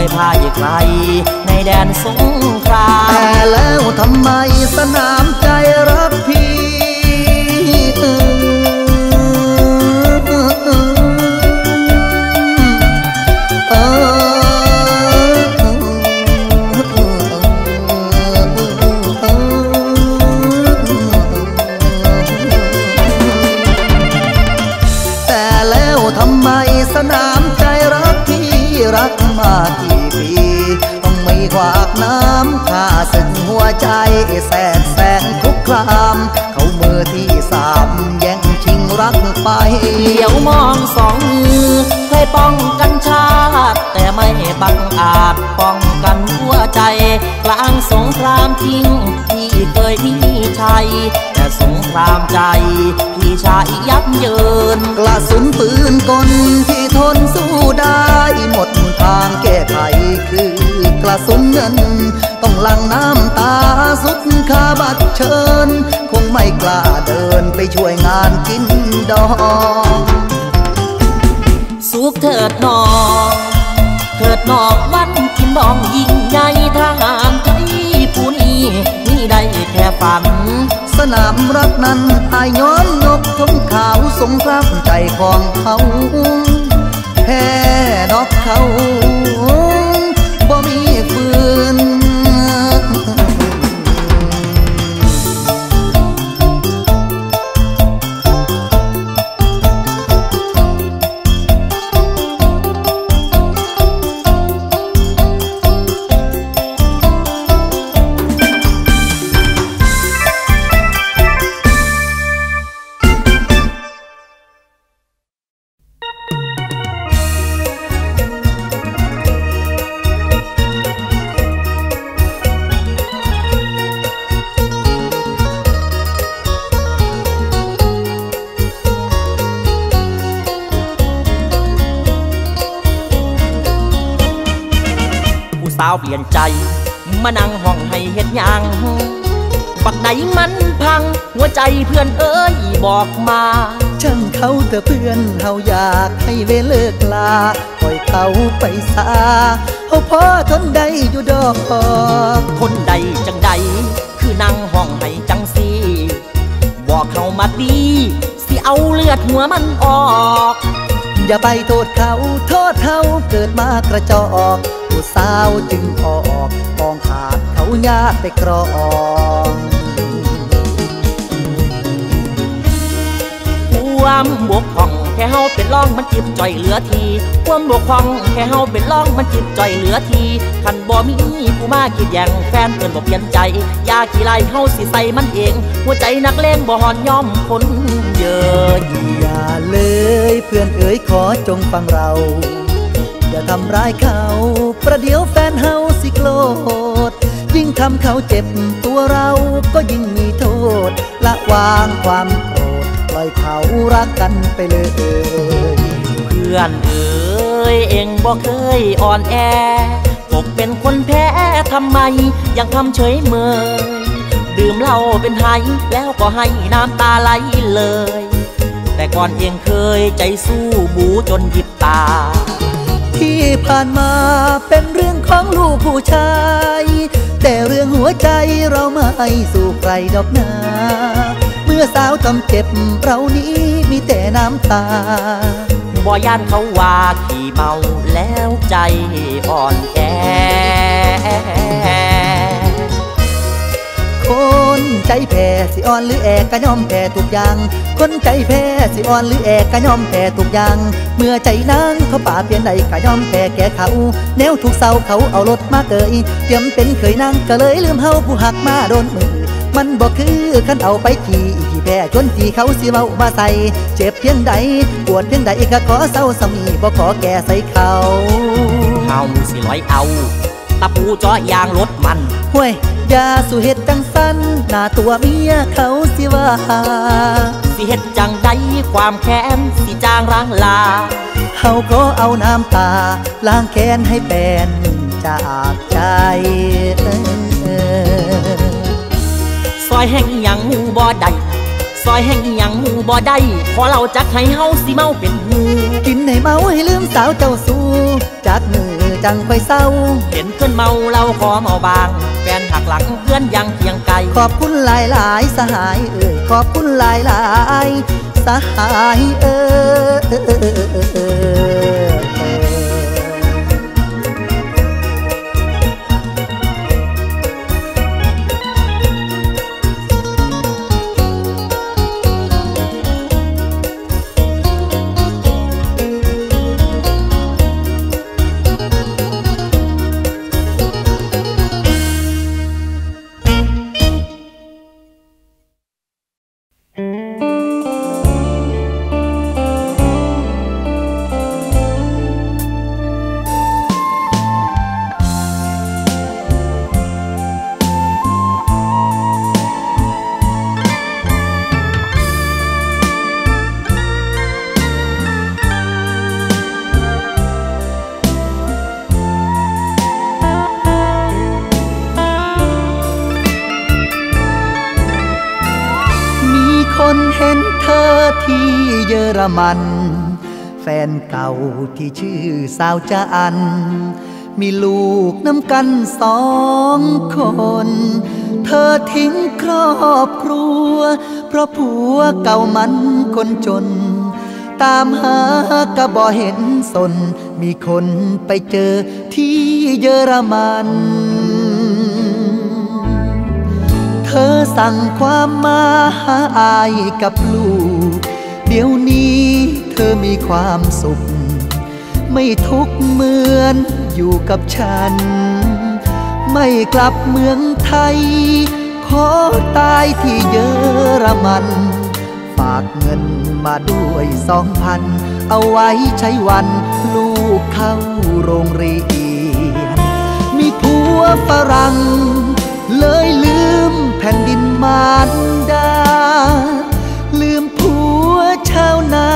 ยพ่ายใคร ในแดนสงครามแต่แล้วทำไมสนามใจรักพี่เออแต่แล้วทำไมสนามใจรักที่รักมาก ขวากน้ำข้าศึกหัวใจแสนแสนทุกคราม เขามือที่สามแย่งชิงรักไปเดี๋ยวมองสองมือเคยป้องกันชาติแต่ไม่บังอาจป้องกันหัวใจกลางสงครามจริงที่เคยพี่ชัยแต่สงครามใจ พี่ชายยับเยิน กระสุนปืนกลที่ทนสู้ได้หมด ทางแก้ไขคือกระสุนเงิน ต้องลังน้ำตาสุดคาบัตรเชิญ คงไม่กล้าเดินไปช่วยงานกินดองสุขเถิดนองเถิดนอกวันกินดองยิ่งใหญ่ทหารไทยผู้นี้นี่ได้แค่ฝันสนามรักนั้นอายย้อนนกทงขาวสงครามใจของเขาแพ้ อกเขา ปลี่ยนใจ มานั่งห้องให้เฮ็ดหยังบักไหนมันพัง หัวใจเพื่อนเอ้ยบอกมาช่างเขาเถอะเพื่อนเฮาอยากให้เวเลิกลาปล่อยเขาไปซาเฮาพอทนได้อยู่ดอกคนใดจังใด คือนั่งห้องให้จังสีบอกเขามาดีสิเอาเลือดหัวมันออก อย่าไปโทษเขาโทษเขาเกิดมากระจอกผู้ สาวจึงออกกองขาดเขาญาติไปกรองความบกพร่องแค่เฮาเป็นร่องมันจิบจ่อยเหลือทีความบกพร่องแค่เฮาเป็นร่องมันจิบจ่อยเหลือทีคันบ่มีผู้มาคิดแย่งแฟนเพิ่นบ่เปลี่ยนใจอยากี่ไรเฮาสิใส่มันเอง หัวใจนักเลงบ่หอนยอมคนเยินอย่าเลยเพื่อนเอ๋ยขอจงฟังเรา อย่าทำร้ายเขา ประเดี๋ยวแฟนเฮาสิโกรธ ยิ่งทำเขาเจ็บตัวเราก็ยิ่งมีโทษ ละวางความโกรธปล่อยเขารักกันไปเลย เพื่อนเอ๋ยเองบ่เคยอ่อนแอตกเป็นคนแพ้ทำไม ยังทำเฉยเมยดื่มเหล้าเป็นไห้แล้วก็ให้น้ำตาไหลเลย แต่ก่อนเองเคยใจสู้บูจนหยิบตา ที่ผ่านมาเป็นเรื่องของลูกผู้ชาย แต่เรื่องหัวใจเราไม่สู่ใครดอกนาเมื่อสาวทำเจ็บเรานี้มีแต่น้ำตาบ่ย่านเขาว่าขี่เมาแล้วใจอ่อนแอ ใจแพ้สิอ่อนหรือแอกก็ยอมแพ้ทุกอย่าง คนใจแพ้สิอ่อนหรือแอกก็ยอมแพ้ทุกอย่าง เมื่อใจนางเขาป่าเปลี่ยนใดก็ยอมแพ้แก่เขาแนวถูกเศร้าเขาเอารถมาเกยเตรียมเป็นเคยนางก็เลยลืมเฮาผู้หักมาโดนมือมันบอกคือขันเอาไปขี่ขี่แพ้จนที่เขาสิเมามาใส่เจ็บเพียงใดปวดเพียงใดก็ขอเศร้าสามีบอกขอแก่ใส่เขาเฮาสิลอยเอา ตะปูจ่อยางรถมันห้วยอ ย่าสุเหตุจังสันหน้าตัวเมียเขาสิว่า สิเหตุจังใดความแค้นสิจางร้างลาเฮาก็เอาน้ำตาล้างแค้นให้แปนจากใจซอยแห่งยังบ่ได้ซอยแห่งยังบ่ได้พอเราจักให้เฮาสิเมาเป็นหูกินให้เมาให้ลืมสาวเจ้าสู้จากมือ จังค่อยเศร้า เห็นเพื่อนเมาเราขอเมาบาง แฟนหักหลังเพื่อนยังเพียงไกล ขอบคุณหลายหลายสหายเอ่ยขอบคุณหลายหลายสหายเอ่ย มัน แฟนเก่าที่ชื่อสาวจอัน มีลูกน้ำกันสองคน เธอทิ้งครอบครัว เพราะผัวเก่ามันคนจน ตามหากระบอเห็นสน มีคนไปเจอที่เยอรมันเธอสั่งความมาหาอายกับลูก เดี๋ยวนี้ เธอมีความสุข ไม่ทุกเหมือนอยู่กับฉัน ไม่กลับเมืองไทย ขอตายที่เยอรมัน ฝากเงินมาด้วยสองพัน เอาไว้ใช้วันลูกเข้าโรงเรียน มีผัวฝรั่ง เลยลืมแผ่นดินมารดาลืมผัวชาวนา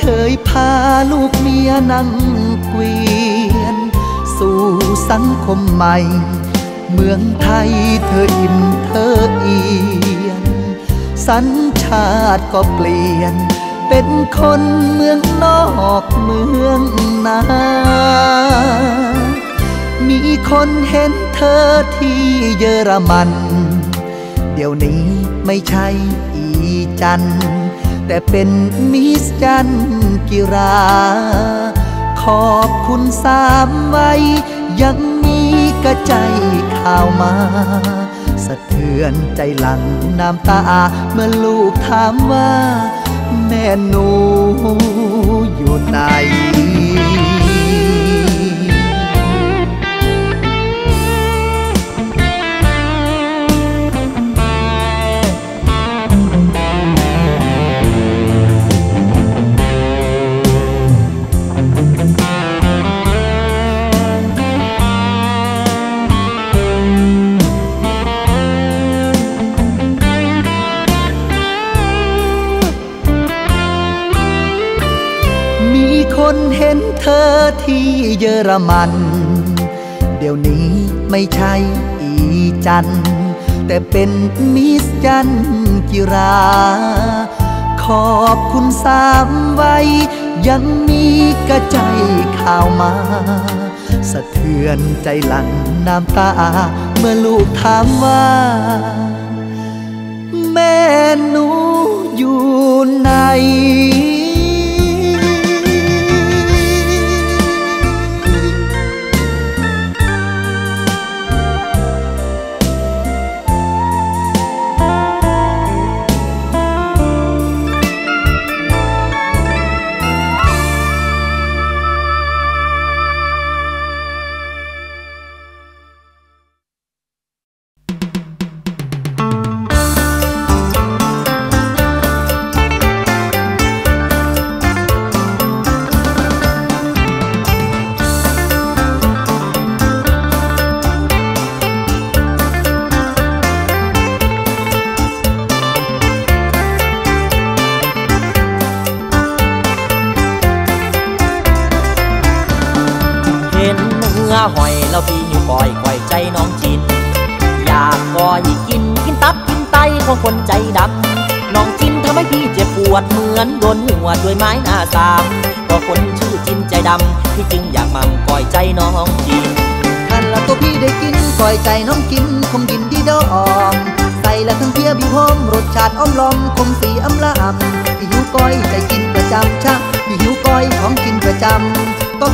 เคยพาลูกเมียนั่งเกวียน สู่สังคมใหม่ เมืองไทยเธออิ่มเธอเอียน สัญชาติก็เปลี่ยน เป็นคนเมืองนอกเมืองนามีคนเห็นเธอที่เยอรมัน เดี๋ยวนี้ไม่ใช่อีจันทร์ แต่เป็นมิสจันกิรา ขอบคุณสามไว้ยังมีกระใจข่าวมา สะเทือนใจหลังน้ำตา เมื่อลูกถามว่า แม่หนูอยู่ไหน ห็นเธอที่เยอรมัน เดี๋ยวนี้ไม่ใช่อีจัน แต่เป็นมิสจันกิรา ขอบคุณสามไว้ยังมีกระใจข่าวมา สะเทือนใจหลังน้ำตา เมื่อลูกถามว่า แม่หนูอยู่ไหน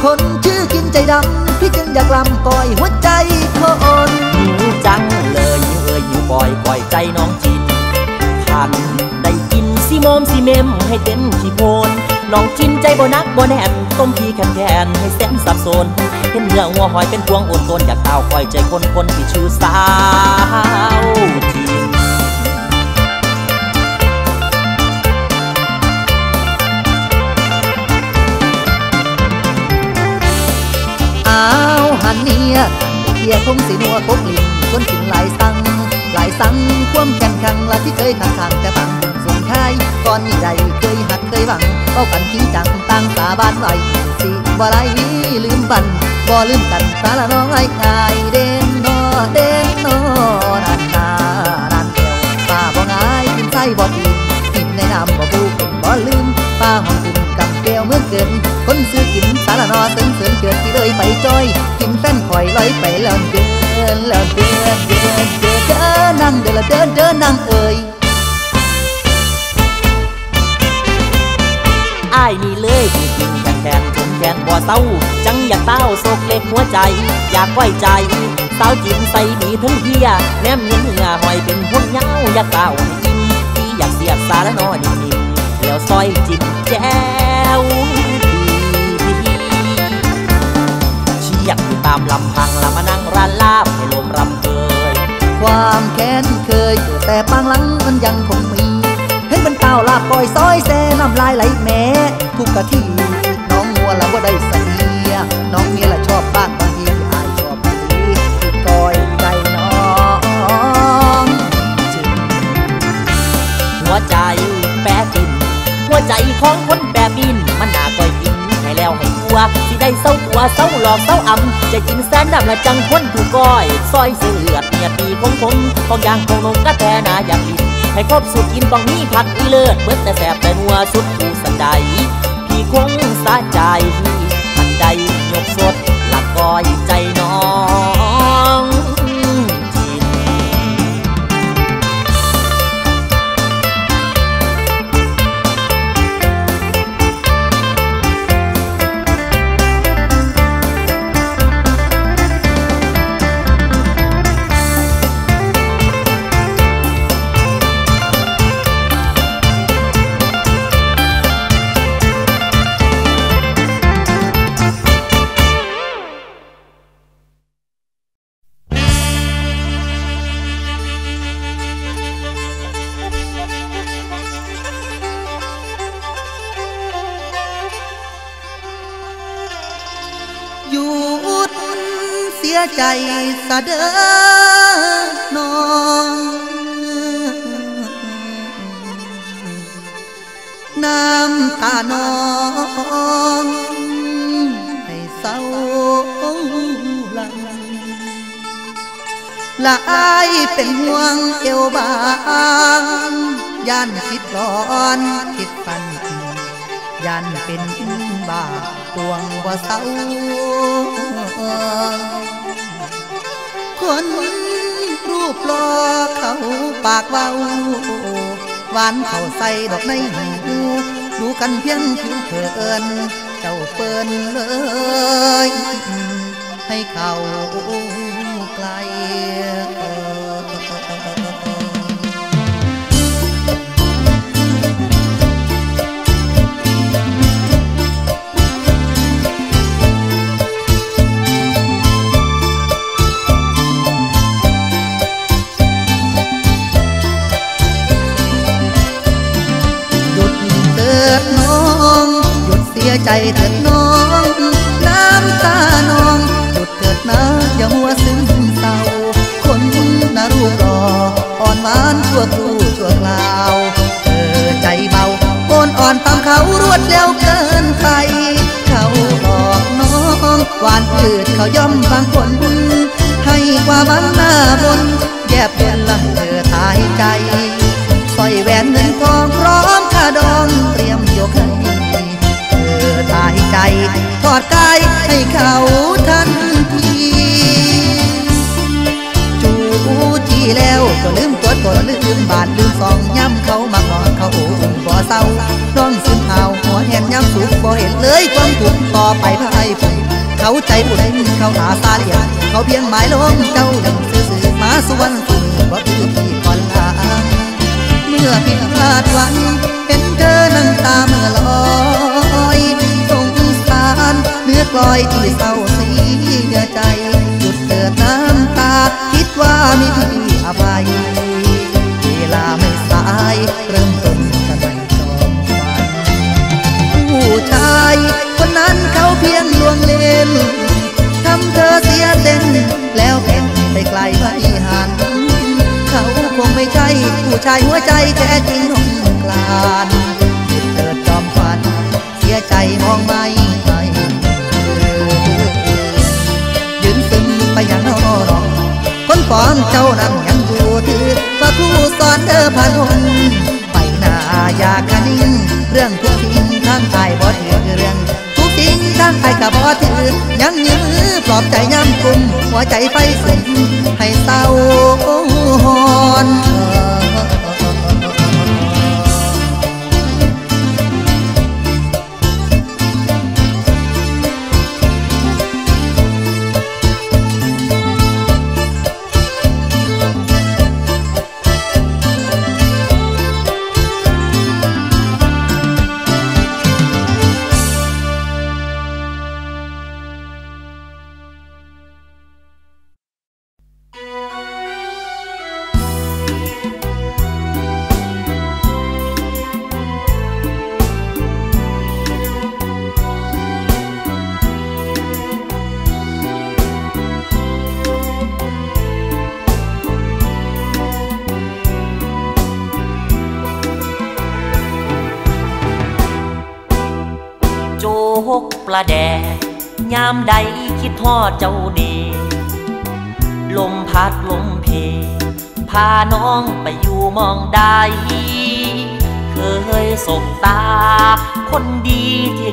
คนชื่อกินใจดำพี่จึงอยากลำก้อยหัวใจคนหิวจังเลยเอ้ยหิวก้อยก้อยใจน้องจินขันได้กินซีโมมซีเมมให้เต็มที่โพนน้องจินใจบ่นักบ่แน่นต้มพี่แคนแคนให้แสนสับสนเห็นเนื้องัวหอยเป็นพวงอดตนอยากเอาคอยใจคนคนที่ชื่อสาว หันเนียเทียคงสีนัวกกลิ่นจนกินหลายสัง หลายสังความแข็งขังละที่เคยทางทางแต่ตังส่งท้ายก่อนนี้ใดเคยหักเคยหวังเป้ากันจริงจังตั้งสาบานไว้สิบ่ไรลืมบันบ่ลืมกันสาละน้องไอ้ไอเด่นนอเด่นนอนันนานันเดียวป้าบ่ง่ายกินไส้บ่ดีกินในน้ำบ่บูเป็นบ่ลืมป้าห้องกุ่มกำแก้วเมื่อเกิน คนซื้อกินสาละนอเสริมเสริมเกิดที่เลยไปจอย กินแฟนคอยลอยไปแล้วเดินแล้วเดินเดินเดินเดินนั่งเดินละเดินเดินนั่งเอ่ยอ้ายนี่เลยที่กินแขนแขนจนแขนบ่เศร้า จังอยากเต้าโศกเล็กหัวใจ อยากไว้ใจสาวจินใส่ดีทั้งเพียแนมเงินเหงื่อหอยเป็นพวกเงาอยากเต้าอิ่มที่อยากเสียบสารนอนิ่มๆแล้วซอยจินแจ้ว เชียกตามลำพังละมานั่งร้านลาบให้ลมรำเกยความแค้นเคยแต่ปางหลังมันยังคงมี เห็นมันเต้าลาบก้อยซอยแซ่น้ำลายไหลแม่ทุกกะที่น้องมัวละว่าได้สัเนียน้องเมียละชอบบ้างบางทีอายชอบดีที่ก้อยใจน้องจึงหัวใจแปรกินหัวใจของคน วให้กลัวสิได้เศร้าหัวเศร้าหลอกเศร้าอ่ำจะกินแสนดำละจังคนถูกก้อยซอยเสือดเนียดีคงคงของยางของนงกระแทนาอยากกินให้ครบสุดกินต้องมีผักอีเลิศเบิดแต่แสบแต่หัวสุดผู้สันใดพี่คงสะใจทันใดยกสดหลักก้อยใจน้อง สะเด้อน้องน้ำตาน้องให้เศร้าลังละอายเป็นห่วงเอวบางย่านคิดร้อนคิดปันยันเป็นบาปวงว่าเศร้า คนรูปรอเขาปากเบาหวานเขาใส่ดอกในหูดูกันเพียงผิวเผินเจ้าเปินเลย ให้เขา หยุดเสียใจเถิดน้อง น้ำตานองหยุดเถิดนะอย่ามัวซึ้งเศร้า คนน่ารูปรออ่อนหวานชั่วครู่ชั่วคราวเธอใจเบาโอนอ่อนตามเขารวดเร็วเกินไป เขาหลอกน้องหวานพืชเขาย่อมบางคนให้กว่าบังหน้าบน แยบเย็นละเธอทายใจสร้อยแหวนเงินายใจทอดกายให้เขาทันทีจูจีแล้วก็ลืมตัวตนลืมบาทลืมซองย้ำเขามากอนเขาโอ้บ่เศร้าน้องซึมเอาหัวแหนย้ำสุขบ่เห็นเลยความทุกข์ต่อไปพายผลเขาใจผู้ใดเขาหาซาเลียเขาเพียงหมายลงเจ้าดินซื่อมาสวนสุนบ่าคือพี่ก่อนลาเมื่อผิพลาดวังเห็นเธอนั่งตาเมื่อลอยารเนื้อกลอยที่เศร้าเสียใจ หยุดเกิดน้ำตา คิดว่ามีพี่อภัยเวลาไม่สาย เริ่มต้นกันใหม่จอมฝันผู้ชาย คนนั้นเขาเพียงลวงเล่นทำเธอเสียเส้น แล้วเป็นไปไกลไม่หันเขาคงไม่ใช่ ผู้ชายหัวใจแท้จริงของกลานเกิดจอมฝัน เสียใจมองไม่ คนก่อนเจ้านั้นยังอยู่ถือว่าครูสอนเธอผ่านุนไปหน้าอยากคนิ่งเรื่องทุกสิ่งทางกายบ่ถือเรื่องทุกสิ่งทางไปกับบ่ถือยังยื้อปลอบใจย้ำกลุ่มหัวใจไฟสุมให้เศร้าหอน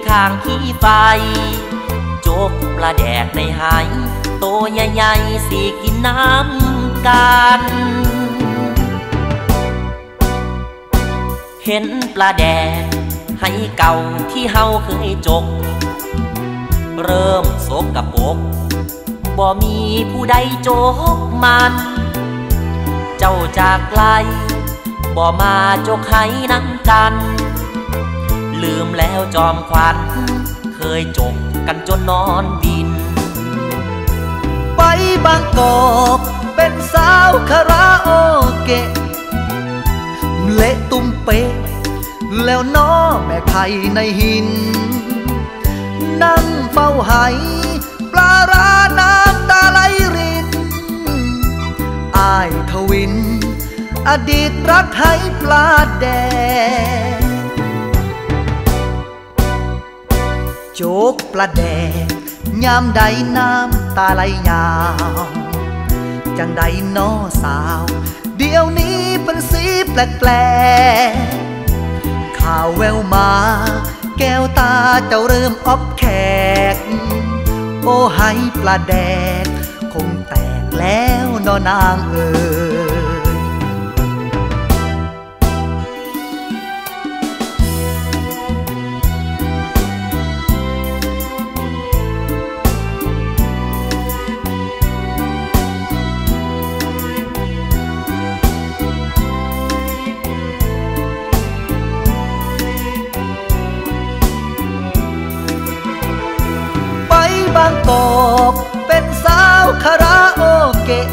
ข้างขี้ไฟโจกปลาแดกในหายโตใหญ่ๆสีกินน้ำกันเห็นปลาแดกให้เก่าที่เฮาเคยจก เริ่มโศกกับปกบ่มีผู้ใดโจกมัน เจ้าจากไกลบ่มาจกให้นั่งกัน ลืมแล้วจอมควัน เคยจกกันจนนอนดิน ไปบางกอกเป็นสาวคาราโอเกะ เละตุ้มเป๊ะแล้วน้อแม่ไข่ในหิน นั่งเฝ้าไหปลาราน้ำตาไหลรินอายทวิน อดีตรักให้ปลาแดง โจกปลาแดงยามใดน้ำตาไหลยาว จังใดน้อสาว เดี๋ยวนี้เป็นสีแปลกๆข่าวแววมา แก้วตาเจ้าเริ่มอบแขก โอ้ให้ปลาแดก คงแตกแล้วนอนางเอ่ย บางกอกเป็นสาวคาราโอเกะ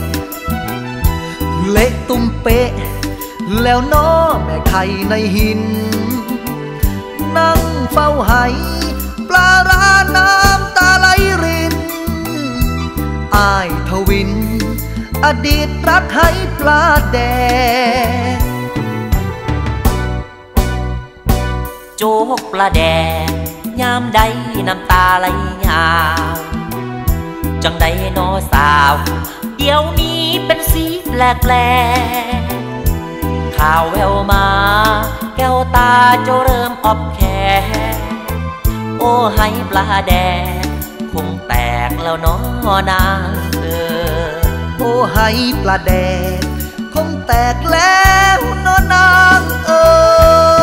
เละตุ้มเป๊ะ แล้วน้อแม่ไข่ในหิน นั่งเฝ้าไหปลาราน้ำตาไหลรินอายทวิน อดีตรักให้ปลาแดงโจกปลาแดง ยามใดน้ำตาไหลยาวจังใดนอสาว เดี๋ยวนี้เป็นสีแปลกแปลข่าวแววมา แก้วตาเจ้าเริ่มอบแขโอ้ให้ปลาแดงคงแตกแล้วน้อนางเออโอ้ให้ปลาแดกคงแตกแล้วนอนางเอ้ย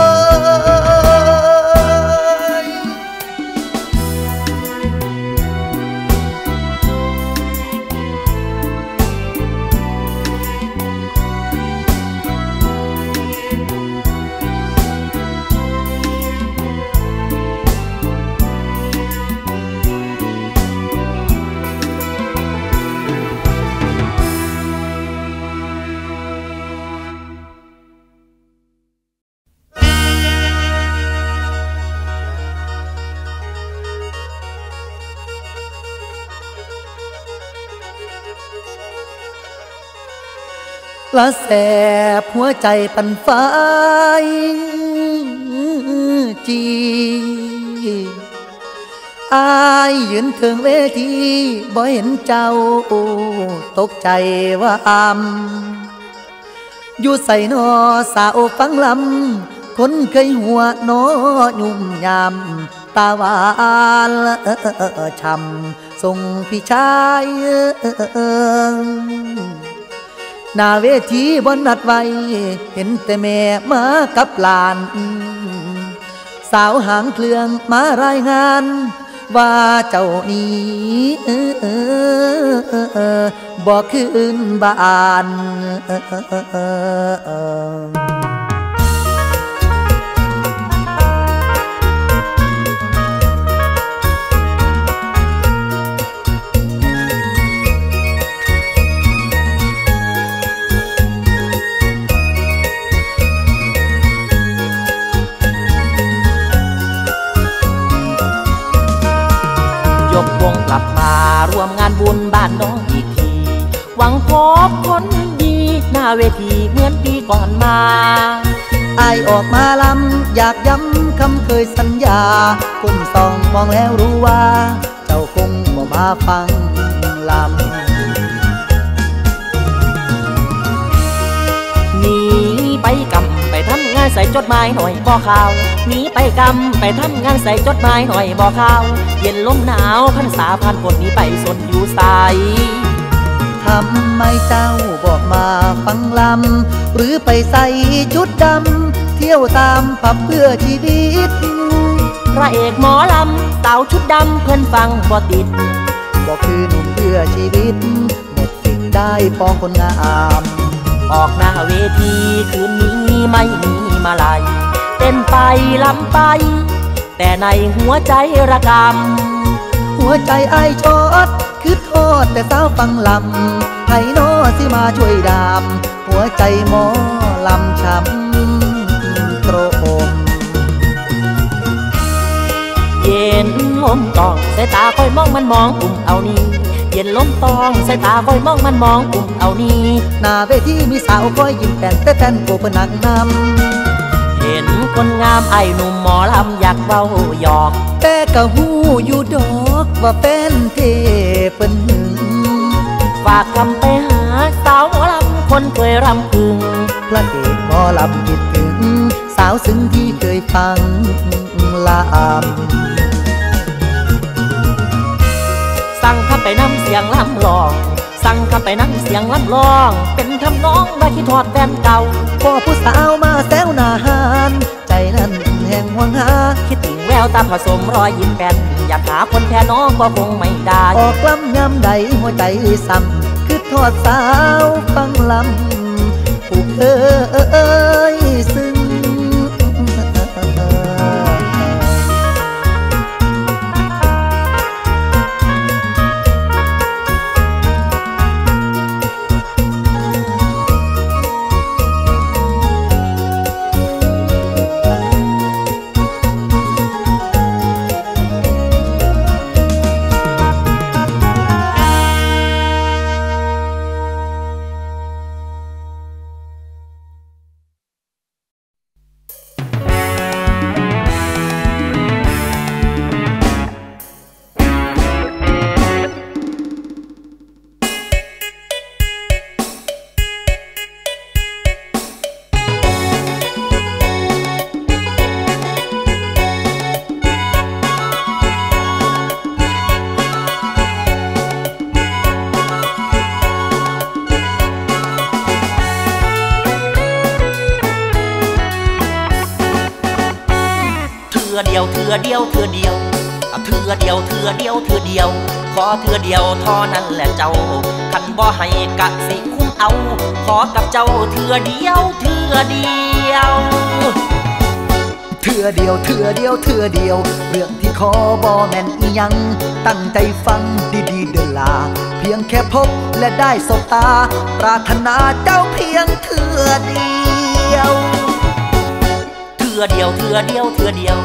ละแสบหัวใจปันไฟจีอายยืนถึงเวทีบ่เห็นเจ้า ตกใจว่าอำอยู่ใส่นอสาวฟังลำ คนเคยหัวนอยุ่มยำตาหวานช้ำส่งพี่ชาย นาเวทีบนนัดไว้ เห็นแต่แม่มากับหลาน สาวหางเครื่องมารายงาน ว่าเจ้านี้บอกขึ้นบ้าน ร่วมงานบุญบ้านน้องอีกที หวังพบคนดีหน้าเวทีเหมือนปีก่อนมาอายออกมาลำอยากย้ำคำเคยสัญญาก้มส่องมองแล้วรู้ว่า เจ้าคงบ่มาฟังลำ ใส่จดหมายหน่อยบ่ข่าวหนีไปกำไปทำงานใส่จดหมายหน่อยบ่ข่าว เย็นลมหนาวพันษาพันคนนี้ไปสนอยู่ใสทำไมเจ้าบอกมาฟังลำ หรือไปใส่ชุดดำ เที่ยวตามผับเพื่อชีวิต พระเอกหมอลำสาวชุดดำเพื่อนฟังบ่ติดบอกคือหนุ่มเพื่อชีวิต หมดสิ่งได้ปองคนงาม ออกหน้าเวทีคืนนี้ ไม่มีมาลายเต้นไปลำไป แต่ในหัวใจระกำหัวใจไอายชอดคือโทษแต่สาวฟังลำให้นอสิมาช่วยดาม หัวใจหมอลำช้ำโตรมเย็นลมตองสายตาคอยมองมันมองอุ่มเอานี่เย็นลมตองสายตาคอยมองมันมองอุ่มเอานี่หน้าเวทีมีสาวคอยยิ้มแต่นแต่แตนโกเพนังนเห็นคนงามไอ้หนุ่มหมอลำอยากเบาหยอกำแต่กะหูอยู่ดอกว่าแฟนเทเปิ้นหึงฝากคำไปหาสาวหมอลำคนเคยรำพึงพระเอกหมอลำคิดถึง สาวซึ้งที่เคยฟังลำ ไปน้ำเสียงลำลอง สั่งคำไปน้ำเสียงลำลอง เป็นทำนองว่าคิดทอดแฟนเก่าพอผู้สาวมาแซวหนาหานใจนั้นแห่งหวังหาคิดถึงแววตาผสมรอยยิ้มแป้นอยากหาคนแทนน้องก็คงไม่ได้ออกกล้ำยำใดหัวใจซ้ำคือทอดสาวฟังลำผู้เคยซึ้อ เดียวเถือเดียวเถือเดียวเถือเดียวเถือเดียวเถือเดียว ขอเถือเดียวทอนั้นแหละเจ้า คันบ่ให้กะสิคุ้มเอา ขอกับเจ้าเถือเดียวเถือเดียวเถื่อเดียวเถื่อเดียวเถื่อเดียว เรื่องที่ขอบอแม่นอียัง ตั้งใจฟังดีๆเดลา เพียงแค่พบและได้สบตา ปรารถนาเจ้าเพียงเถื่อเดียว เถื่อเดียวเถื่อเดียวเถื่อเดียว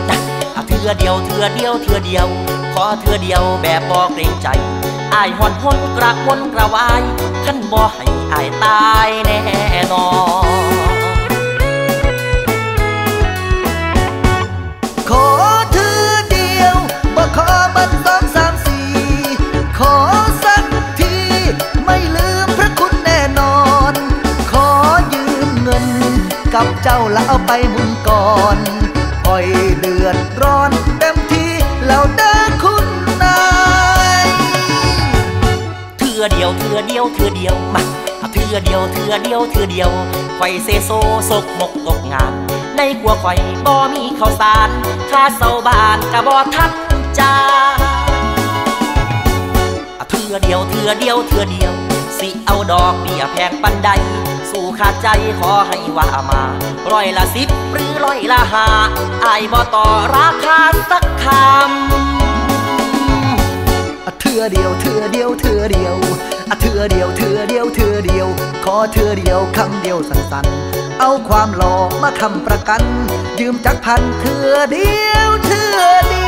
เถื่อเดียวเถื่อเดียวเถื่อเดียว ขอเถื่อเดียวแบบบอกเกรงใจอายหอนหนกระวนกระวายขันบ่ให้อายตายแน่นอนกับเจ้าแล้วเอาไปมุนก่อน เดียวเถื่อเดียวเถื่อเดียวมาเถื่อเดียวเถื่อเดียวเถื่อเดียวไฟเซโซสกมกตกงาน ในกัวไฟบ่มีข้าวสารค่าเสาบ้านกะบ่ทันจ้าเถื่อเดียวเถื่อเดียวเถื่อเดียว สิเอาดอกเบี้ยแพงปันใด สู่ขาดใจขอให้ว่ามาร้อยละสิบหรือร้อยละห้าอายบ่ต่อราคาสักคำเถื่อเดียวเถื่อเดียวเถื่อเดียว เถื่อเดียวเธอเดียวเธอเดียว ขอเธอเดียวคำเดียวสั้นๆ เอาความหล่อมาคำประกัน ยืมจักพันเธอเดียวเธอเดียว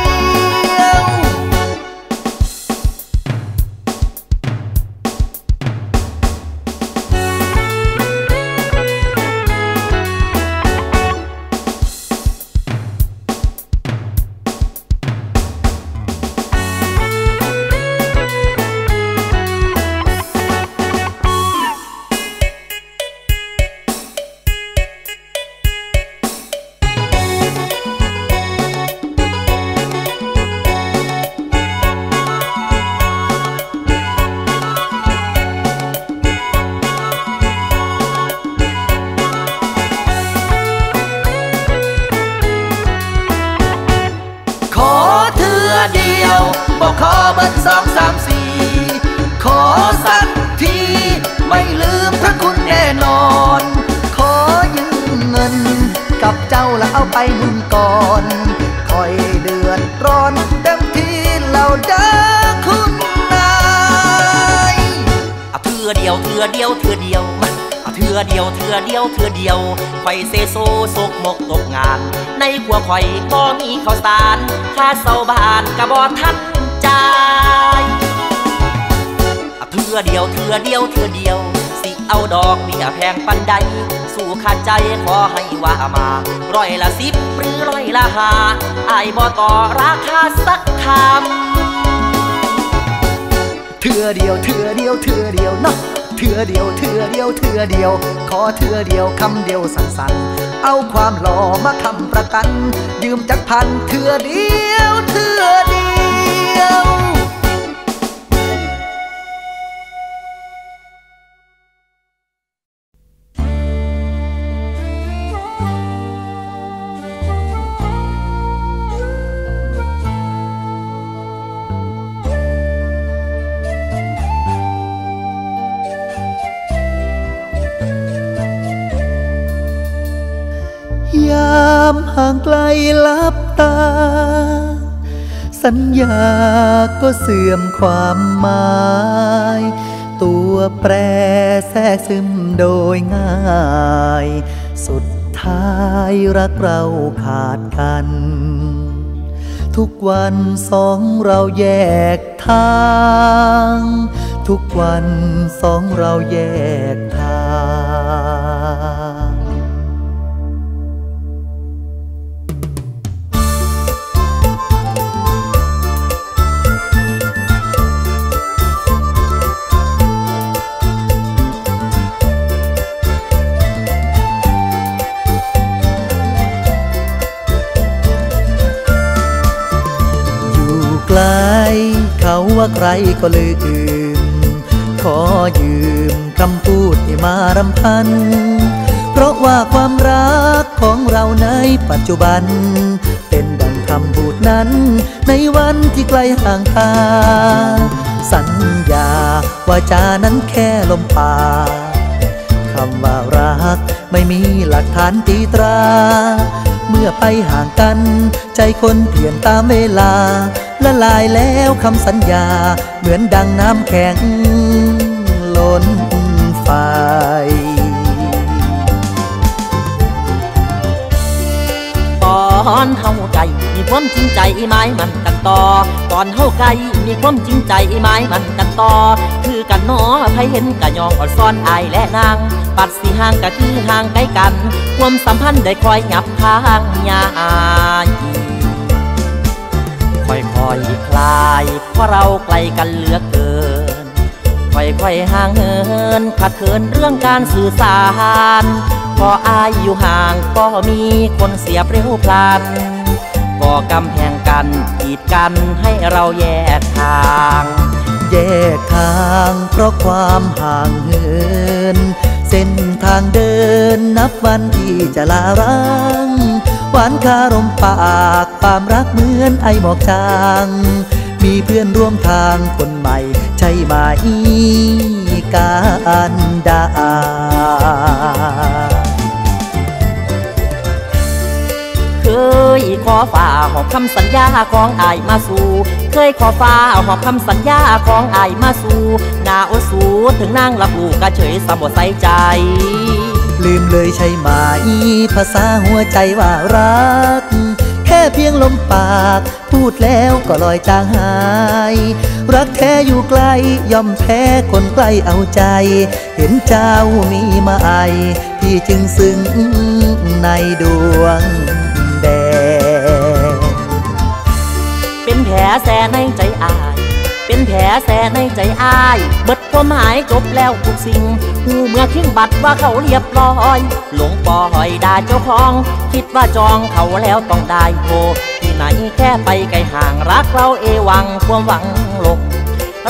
ค่าเสาบ้านกระบอทันใจเถื่อเดียวเถื่อเดียวเถื่อเดียวสิเอาดอกเบี้ยแพงปันใด สู่ขาดใจขอให้ว่ามาร้อยละสิบหรือร้อยละห้าอายบ่ต่อราคาสักคำเถื่อเดียวเถื่อเดียวเถื่อเดียวเนาะ เถื่อเดียวเถื่อเดียวเถื่อเดียว ขอเถื่อเดียวคำเดียวสั้นๆ เอาความหล่อมาทำประกัน ยืมจักพันเถื่อเดียว สัญญาก็เสื่อมความหมาย ตัวแปรแทรกซึมโดยง่าย สุดท้ายรักเราขาดกัน ทุกวันสองเราแยกทาง ทุกวันสองเราแยก ว่าใครก็ลืม ขอยืมคำพูดที่มารำพัน เพราะว่าความรักของเราในปัจจุบัน เป็นดังคำบูดนั้น ในวันที่ไกลห่างตา สัญญาว่าจานั้นแค่ลมปากคำว่ารักไม่มีหลักฐานตีตรา เมื่อไปห่างกัน ใจคนเปลี่ยนตามเวลา ละลายแล้วคำสัญญา เหมือนดังน้ำแข็งล้นไฟตอนเฮาไก่มีความจริงใจไม้มันกันต่อ ตอนเฮาไก่มีความจริงใจไม้มันกันต่อ คือกันนอใครเห็นกะยองอดซ้อนอายและนาง ปัดสีห่างก็คือห่างไกลกัน ความสัมพันธ์ได้คอยหยับทางยาย ค่อยๆคลาย เพราะเราไกลกันเหลือเกิน ค่อยๆห่างเหินขัดเขินเรื่องการสื่อสาร พออายอยู่ห่างก็มีคนเสียเร็วพลันก็กำแพงกันกีดกันให้เราแยกทาง แยกทางเพราะความห่างเหิน เส้นทางเดินนับวันที่จะลาร้าง หวานคารมปากความรักเหมือนไอหมอกจาง มีเพื่อนร่วมทางคนใหม่ใช่ไหมการดาเคยขอฝ่าหอบคำสัญญาของอายมาสู่ เคยขอฝ่าหอบคำสัญญาของอายมาสู่ นาโอสูถึงนางรับรู้กะเฉยสมบใส่ใจ ลืมเลยใช่ไหมภาษาหัวใจว่ารัก แค่เพียงลมปาก พูดแล้วก็ลอยจางหาย รักแท้อยู่ไกลย่อมแพ้คนใกล้เอาใจ เห็นเจ้ามีมาไอพี่จึงซึ้งในดวงแดง เป็นแผลแสในใจอาย เป็นแผลแสในใจอายเบ ความหมายจบแล้วทุกสิ่งหูเมื่อคิงบัตรว่าเขาเรียบร้อย หลงปล่อยด่าเจ้าของ คิดว่าจองเขาแล้วต้องได้โทที่ไหนแค่ไปไกลห่างรักเราเอวังความหวังลม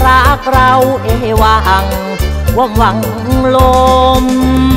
รักเราเอวังความหวังลม